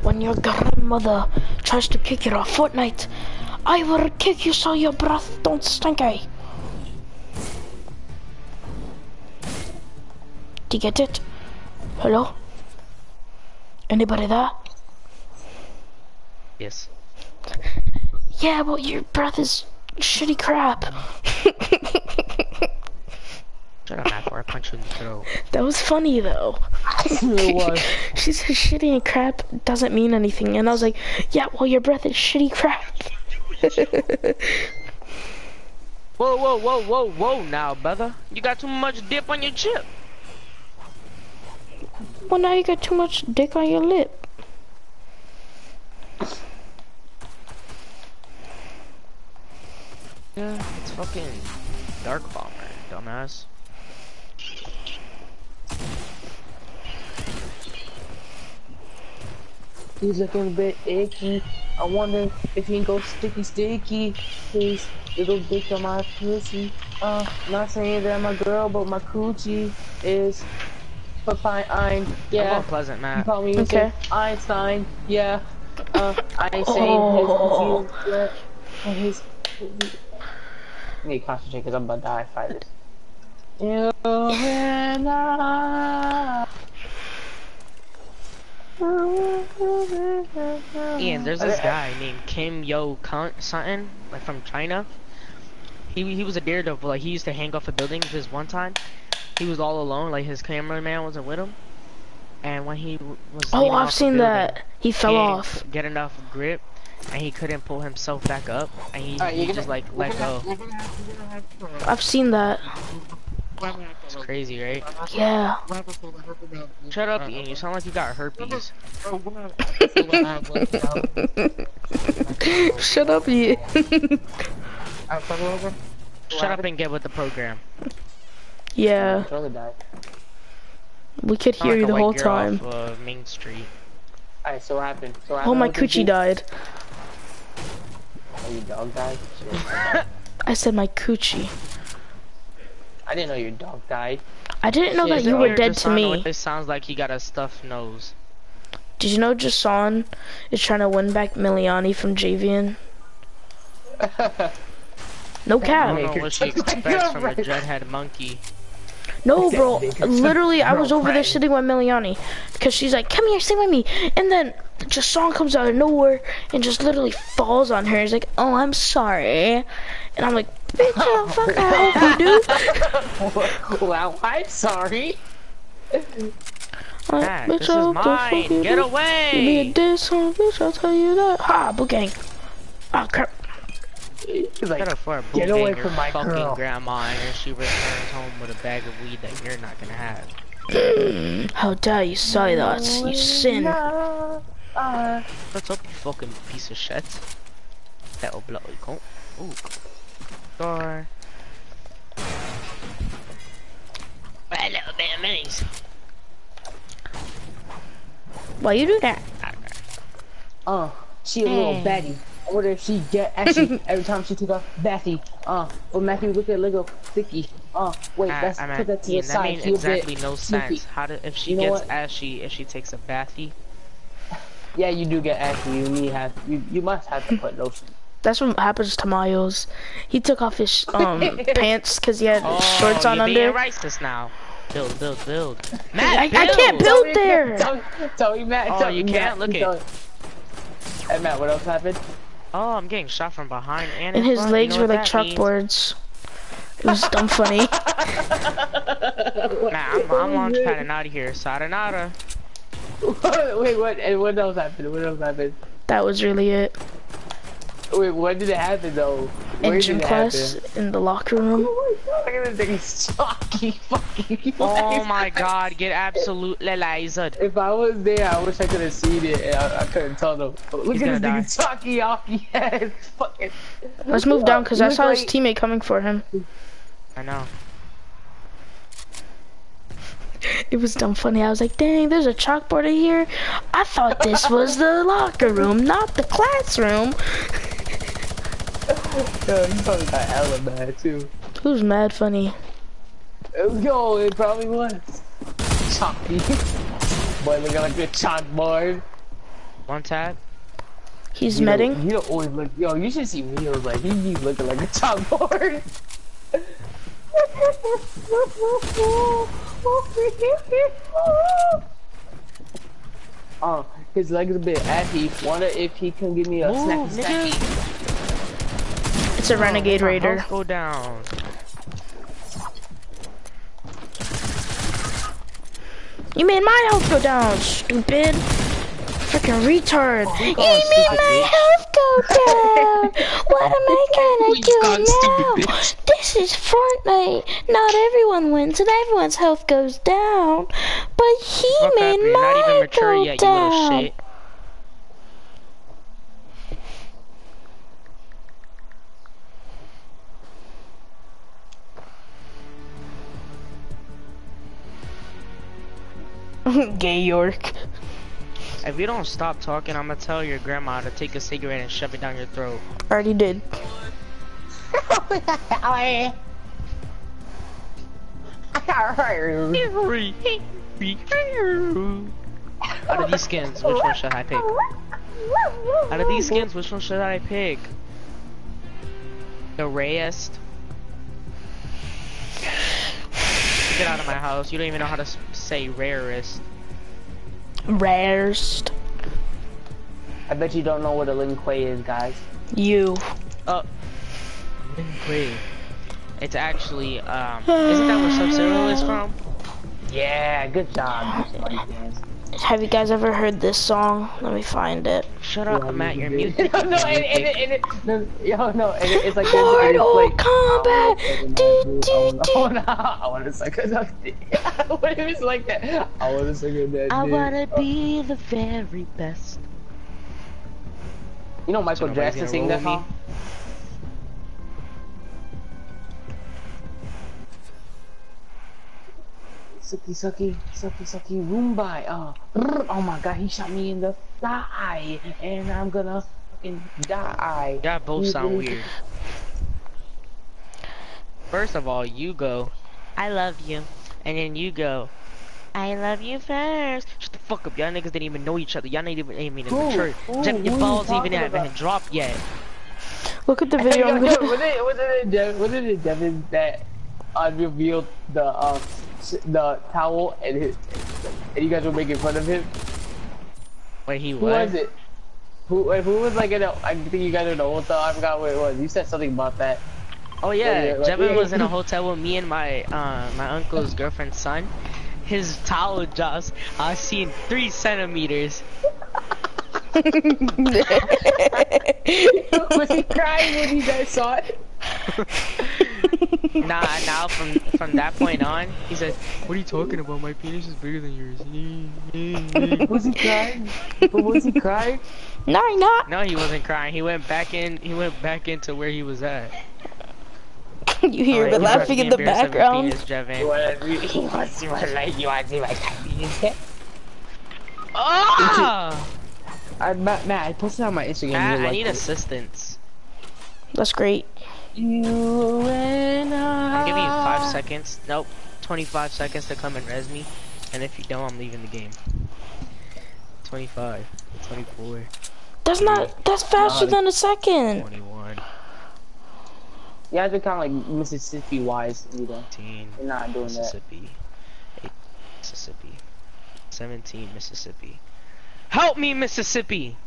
When your grandmother tries to kick you off Fortnite, I will kick you so your breath don't stink. Eh? Do you get it? Hello? Anybody there? Yes. Yeah, well, your breath is shitty crap. Shut up, Mac, or I punch you in the throat. that was funny though. It was. she said shitty and crap doesn't mean anything, and I was like, yeah, well, your breath is shitty crap. Whoa, whoa, whoa, whoa, whoa, now, brother. You got too much dip on your chip. Well, now you got too much dick on your lip. Yeah, it's fucking Dark Bomber, dumbass. He's looking a bit icky. I wonder if he can go sticky sticky. His little dick on my pussy. Uh, not saying that my girl, but my coochie is for fine. I'm I'm yeah. Pleasant, You Matt. call me Okay. Mr. Einstein. Yeah. Uh, I ain't saying Oh. his coochie his. I need to concentrate because I'm about to die fight this. You and I. Ian, there's this guy named Kim Yo Kunt something, like from China. He he was a daredevil, like he used to hang off a building this one time. He was all alone, like his cameraman wasn't with him. And when he was Oh, I've off seen building, that. He fell he off. didn't Get enough grip, and he couldn't pull himself back up, and he, Alright, he you're gonna- just like let go. I've seen that. It's crazy, right? Yeah. Shut up, Ian. You sound like you got herpes. Shut up, you. Shut up and get with the program. Yeah, Totally died. we could hear like you the whole time. Off, uh, Main Street. Alright, so what happened? So what Oh, my coochie died. Oh, your dog died? I said my coochie. I didn't know your dog died. I didn't know Yeah, that you were dead just to me. It sounds like he got a stuffed nose. Did you know Jason is trying to win back Miliani from Javian? No I don't know Maker. what she expects from a Right. dreadhead monkey. No, bro. Literally, I was over there sitting with Miliani because she's like, "Come here, sing with me," and then just song comes out of nowhere and just literally falls on her. He's like, "Oh, I'm sorry," and I'm like, "Bitch, oh, fuck out, you dude." well, I'm sorry. Matt, bitch, this I'll is mine. you Get do. Give me a away! diss, huh, bitch, I'll tell you that. Ha, boot gang. Oh, crap. He's like, Better for a Get boot away gang from my fucking girl. grandma and she returns home with a bag of weed that you're not gonna have. How dare you say that, you sin. What's uh, up, you fucking piece of shit? Little bloody cunt. Ooh. Door. A little bit of minis. Why you do that? Oh, she a little Hey. baddie. I wonder if she get actually every time she took off Bathy. Uh, or Matthew look at little sticky. Uh, wait, I, that's I put that to the Ian, that side. made She a exactly bit no snoopy. sense. How do if she You gets ashy if she takes a bathy? Yeah, you do get ashy. You need have you you must have to put lotion. That's what happens to Miles. He took off his um pants because he had shorts on Oh, you're under. being racist now. Build, build, build. I, Matt, I build. can't build there. Tell, tell me, Matt. Oh, tell you me, can't? Matt, Look at. it. me. Hey, Matt, what else happened? Oh, I'm getting shot from behind and And his front. You legs know were like that means. chalkboards. It was dumb funny. Nah, I'm, I'm launch padding out of here. Sayonara. Wait, what? And what else happened? What else happened? That was really it. Wait, when did it happen though? Where In did gym it class, happen? in the locker room. Oh my god, look at this thing, he's chalky fucking Oh my god, get absolutely lasered. If I was there, I wish I could have seen it and I, I couldn't tell them. Look He's at gonna this nigga chalky ocky ass fucking. Let's move down because I look saw his teammate coming for him. I know. It was dumb funny. I was like, dang, there's a chalkboard in here. I thought this was the locker room, not the classroom. Yo, he probably got hella mad too. It was mad funny. Yo, it probably was. Chalky. Boy looking like a chalkboard. One tap. He's You medding. Don't, you don't always look. Yo, you should see videos like he be looking like a chalkboard. Oh, his legs a bit ashy. Wonder if he can give me a Move, snacky snacky. A renegade raider. Go down. You made my health go down, stupid. Freaking retard. You made my health go down. what am I gonna Please, do now? This is Fortnite. Not everyone wins and everyone's health goes down. But he made up, you're not even my mature go yet, down. shit. Gay York. If you don't stop talking, I'm gonna tell your grandma to take a cigarette and shove it down your throat. Already did. Out of these skins, which one should I pick? Out of these skins, which one should I pick? The rarest. Get out of my house. You don't even know how to say rarest. Rarest. I bet you don't know what a Lin Kuei is, guys. You. Oh. Wait. It's actually, um, isn't that where Sub-Zero is from? Yeah, good job. Have you guys ever heard this song? Let me find it. Shut up, Matt, you're muted. no, no, and, and, and, and, no, yo, no, and it, it's like Mortal it's like, Kombat. Do, do, Oh no, I want to suck it up. what if it's like that? I want to suck it that. I wanna be the very best. You know Michael nobody's Jackson gonna sing that with me? song? Sucky, sucky, sucky, sucky, Roomba. Uh, oh my god, he shot me in the thigh, and I'm gonna fucking die. Y'all both sound weird. First of all, you go, I love you. And then you go, I love you first. Shut the fuck up, y'all niggas didn't even know each other. Y'all ain't even ain't even Who? mature. Who? Jeff, your balls talking even haven't about? dropped yet. Look at the video. Yo, I'm yo, gonna... was it was it in Dev- was it Devin that uh, revealed the uh the towel and his and you guys were making fun of him? Wait, he Who what? was it? Who wait, who was like in a, I think you guys were in a hotel. I forgot what it was. You said something about that. Oh yeah, yeah, like- Jevin was in a hotel with me and my uh, my uncle's girlfriend's son, his towel just I seen three centimeters. Was he crying when you guys saw it? Nah, now from from that point on, he said, "What are you talking about? My penis is bigger than yours." Was he crying? But was he crying? No, you're not. no, he wasn't crying. He went back in. He went back into where he was at. you hear Alright, the laughing in the embarrassed of your background. penis, Jevin. You wanna see- you wanna see my leg? You wanna see my penis? Ah! I, Matt, Matt, I posted on my Instagram. Matt, you I need assistance. That's great. You and I. I'm giving you five seconds. Nope, 25 seconds to come and res me. And if you don't, I'm leaving the game. 25, 24, That's not. That's faster God. than a second. 21, You have to count like Mississippi wise, you know. 18, You're not doing that. Mississippi, 8, Mississippi, 17, Mississippi. Help me, Mississippi!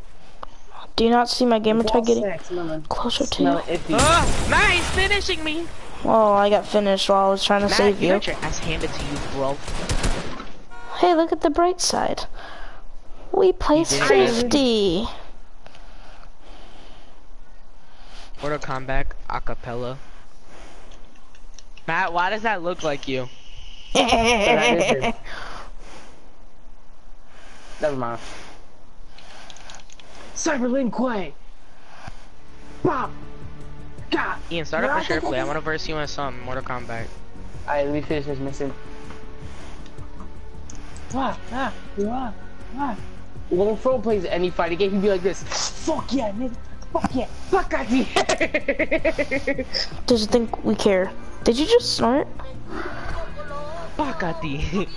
Do you not see my gamer tag getting Sex, closer to smelling you? Oh, Matt, he's finishing me! Oh, I got finished while I was trying to Matt, save you you. got your ass handed to you, bro. Hey, look at the bright side. We placed 50. Mortal Kombat acapella. Matt, why does that look like you? That is it. Never mind. Cyber Lin Kuei. Bop. God. Ian, start up a share play. I want to verse you on some Mortal Kombat. Alright, let me finish this mission. Ah, ah, ah, ah. When Fro plays any fighting game, he'd be like this. Fuck yeah, nigga. Fuck yeah. Fuck yeah. Does it think we care? Did you just snort? Fuck Bakati.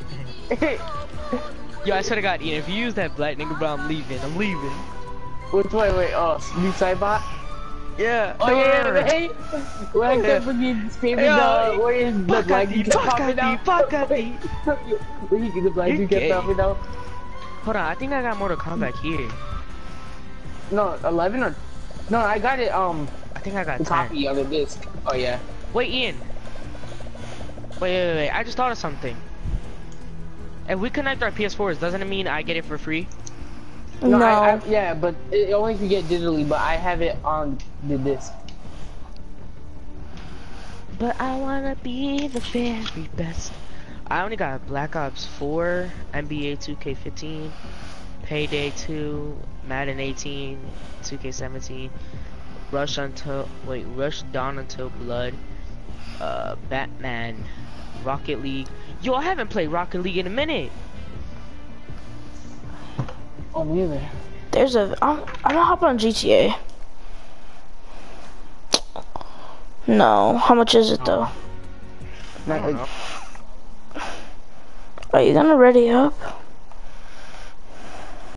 Yo, I swear to God, Ian, if you use that black nigga, bro, I'm leaving. I'm leaving. Which way, wait, oh, new sidebot? Yeah. Oh yeah, right? When I kept fucking screaming Yeah. the, where is the blind dude kept popping Bakati, out? Bakati. Where you the blind You're dude kept popping out? Hold on, I think I got more Mortal Kombat here. No, 11 or, no, I got it, um, I think I got 10. copy on the disc. Oh yeah. Wait, Ian. Wait, wait, wait, I just thought of something. If we connect our PS4s, doesn't it mean I get it for free? No. I, I, yeah, but it only can get digitally, but I have it on the disc. But I wanna be the very best. I only got Black Ops 4, NBA 2K15, Payday 2, Madden 18, 2K17, Rush until wait, Rush Dawn until Blood, uh, Batman, Rocket League. Yo, I haven't played Rocket League in a minute. Oh. There's a. I'm, I'm gonna hop on GTA. No. How much is it though? Not, I. Are you gonna ready up?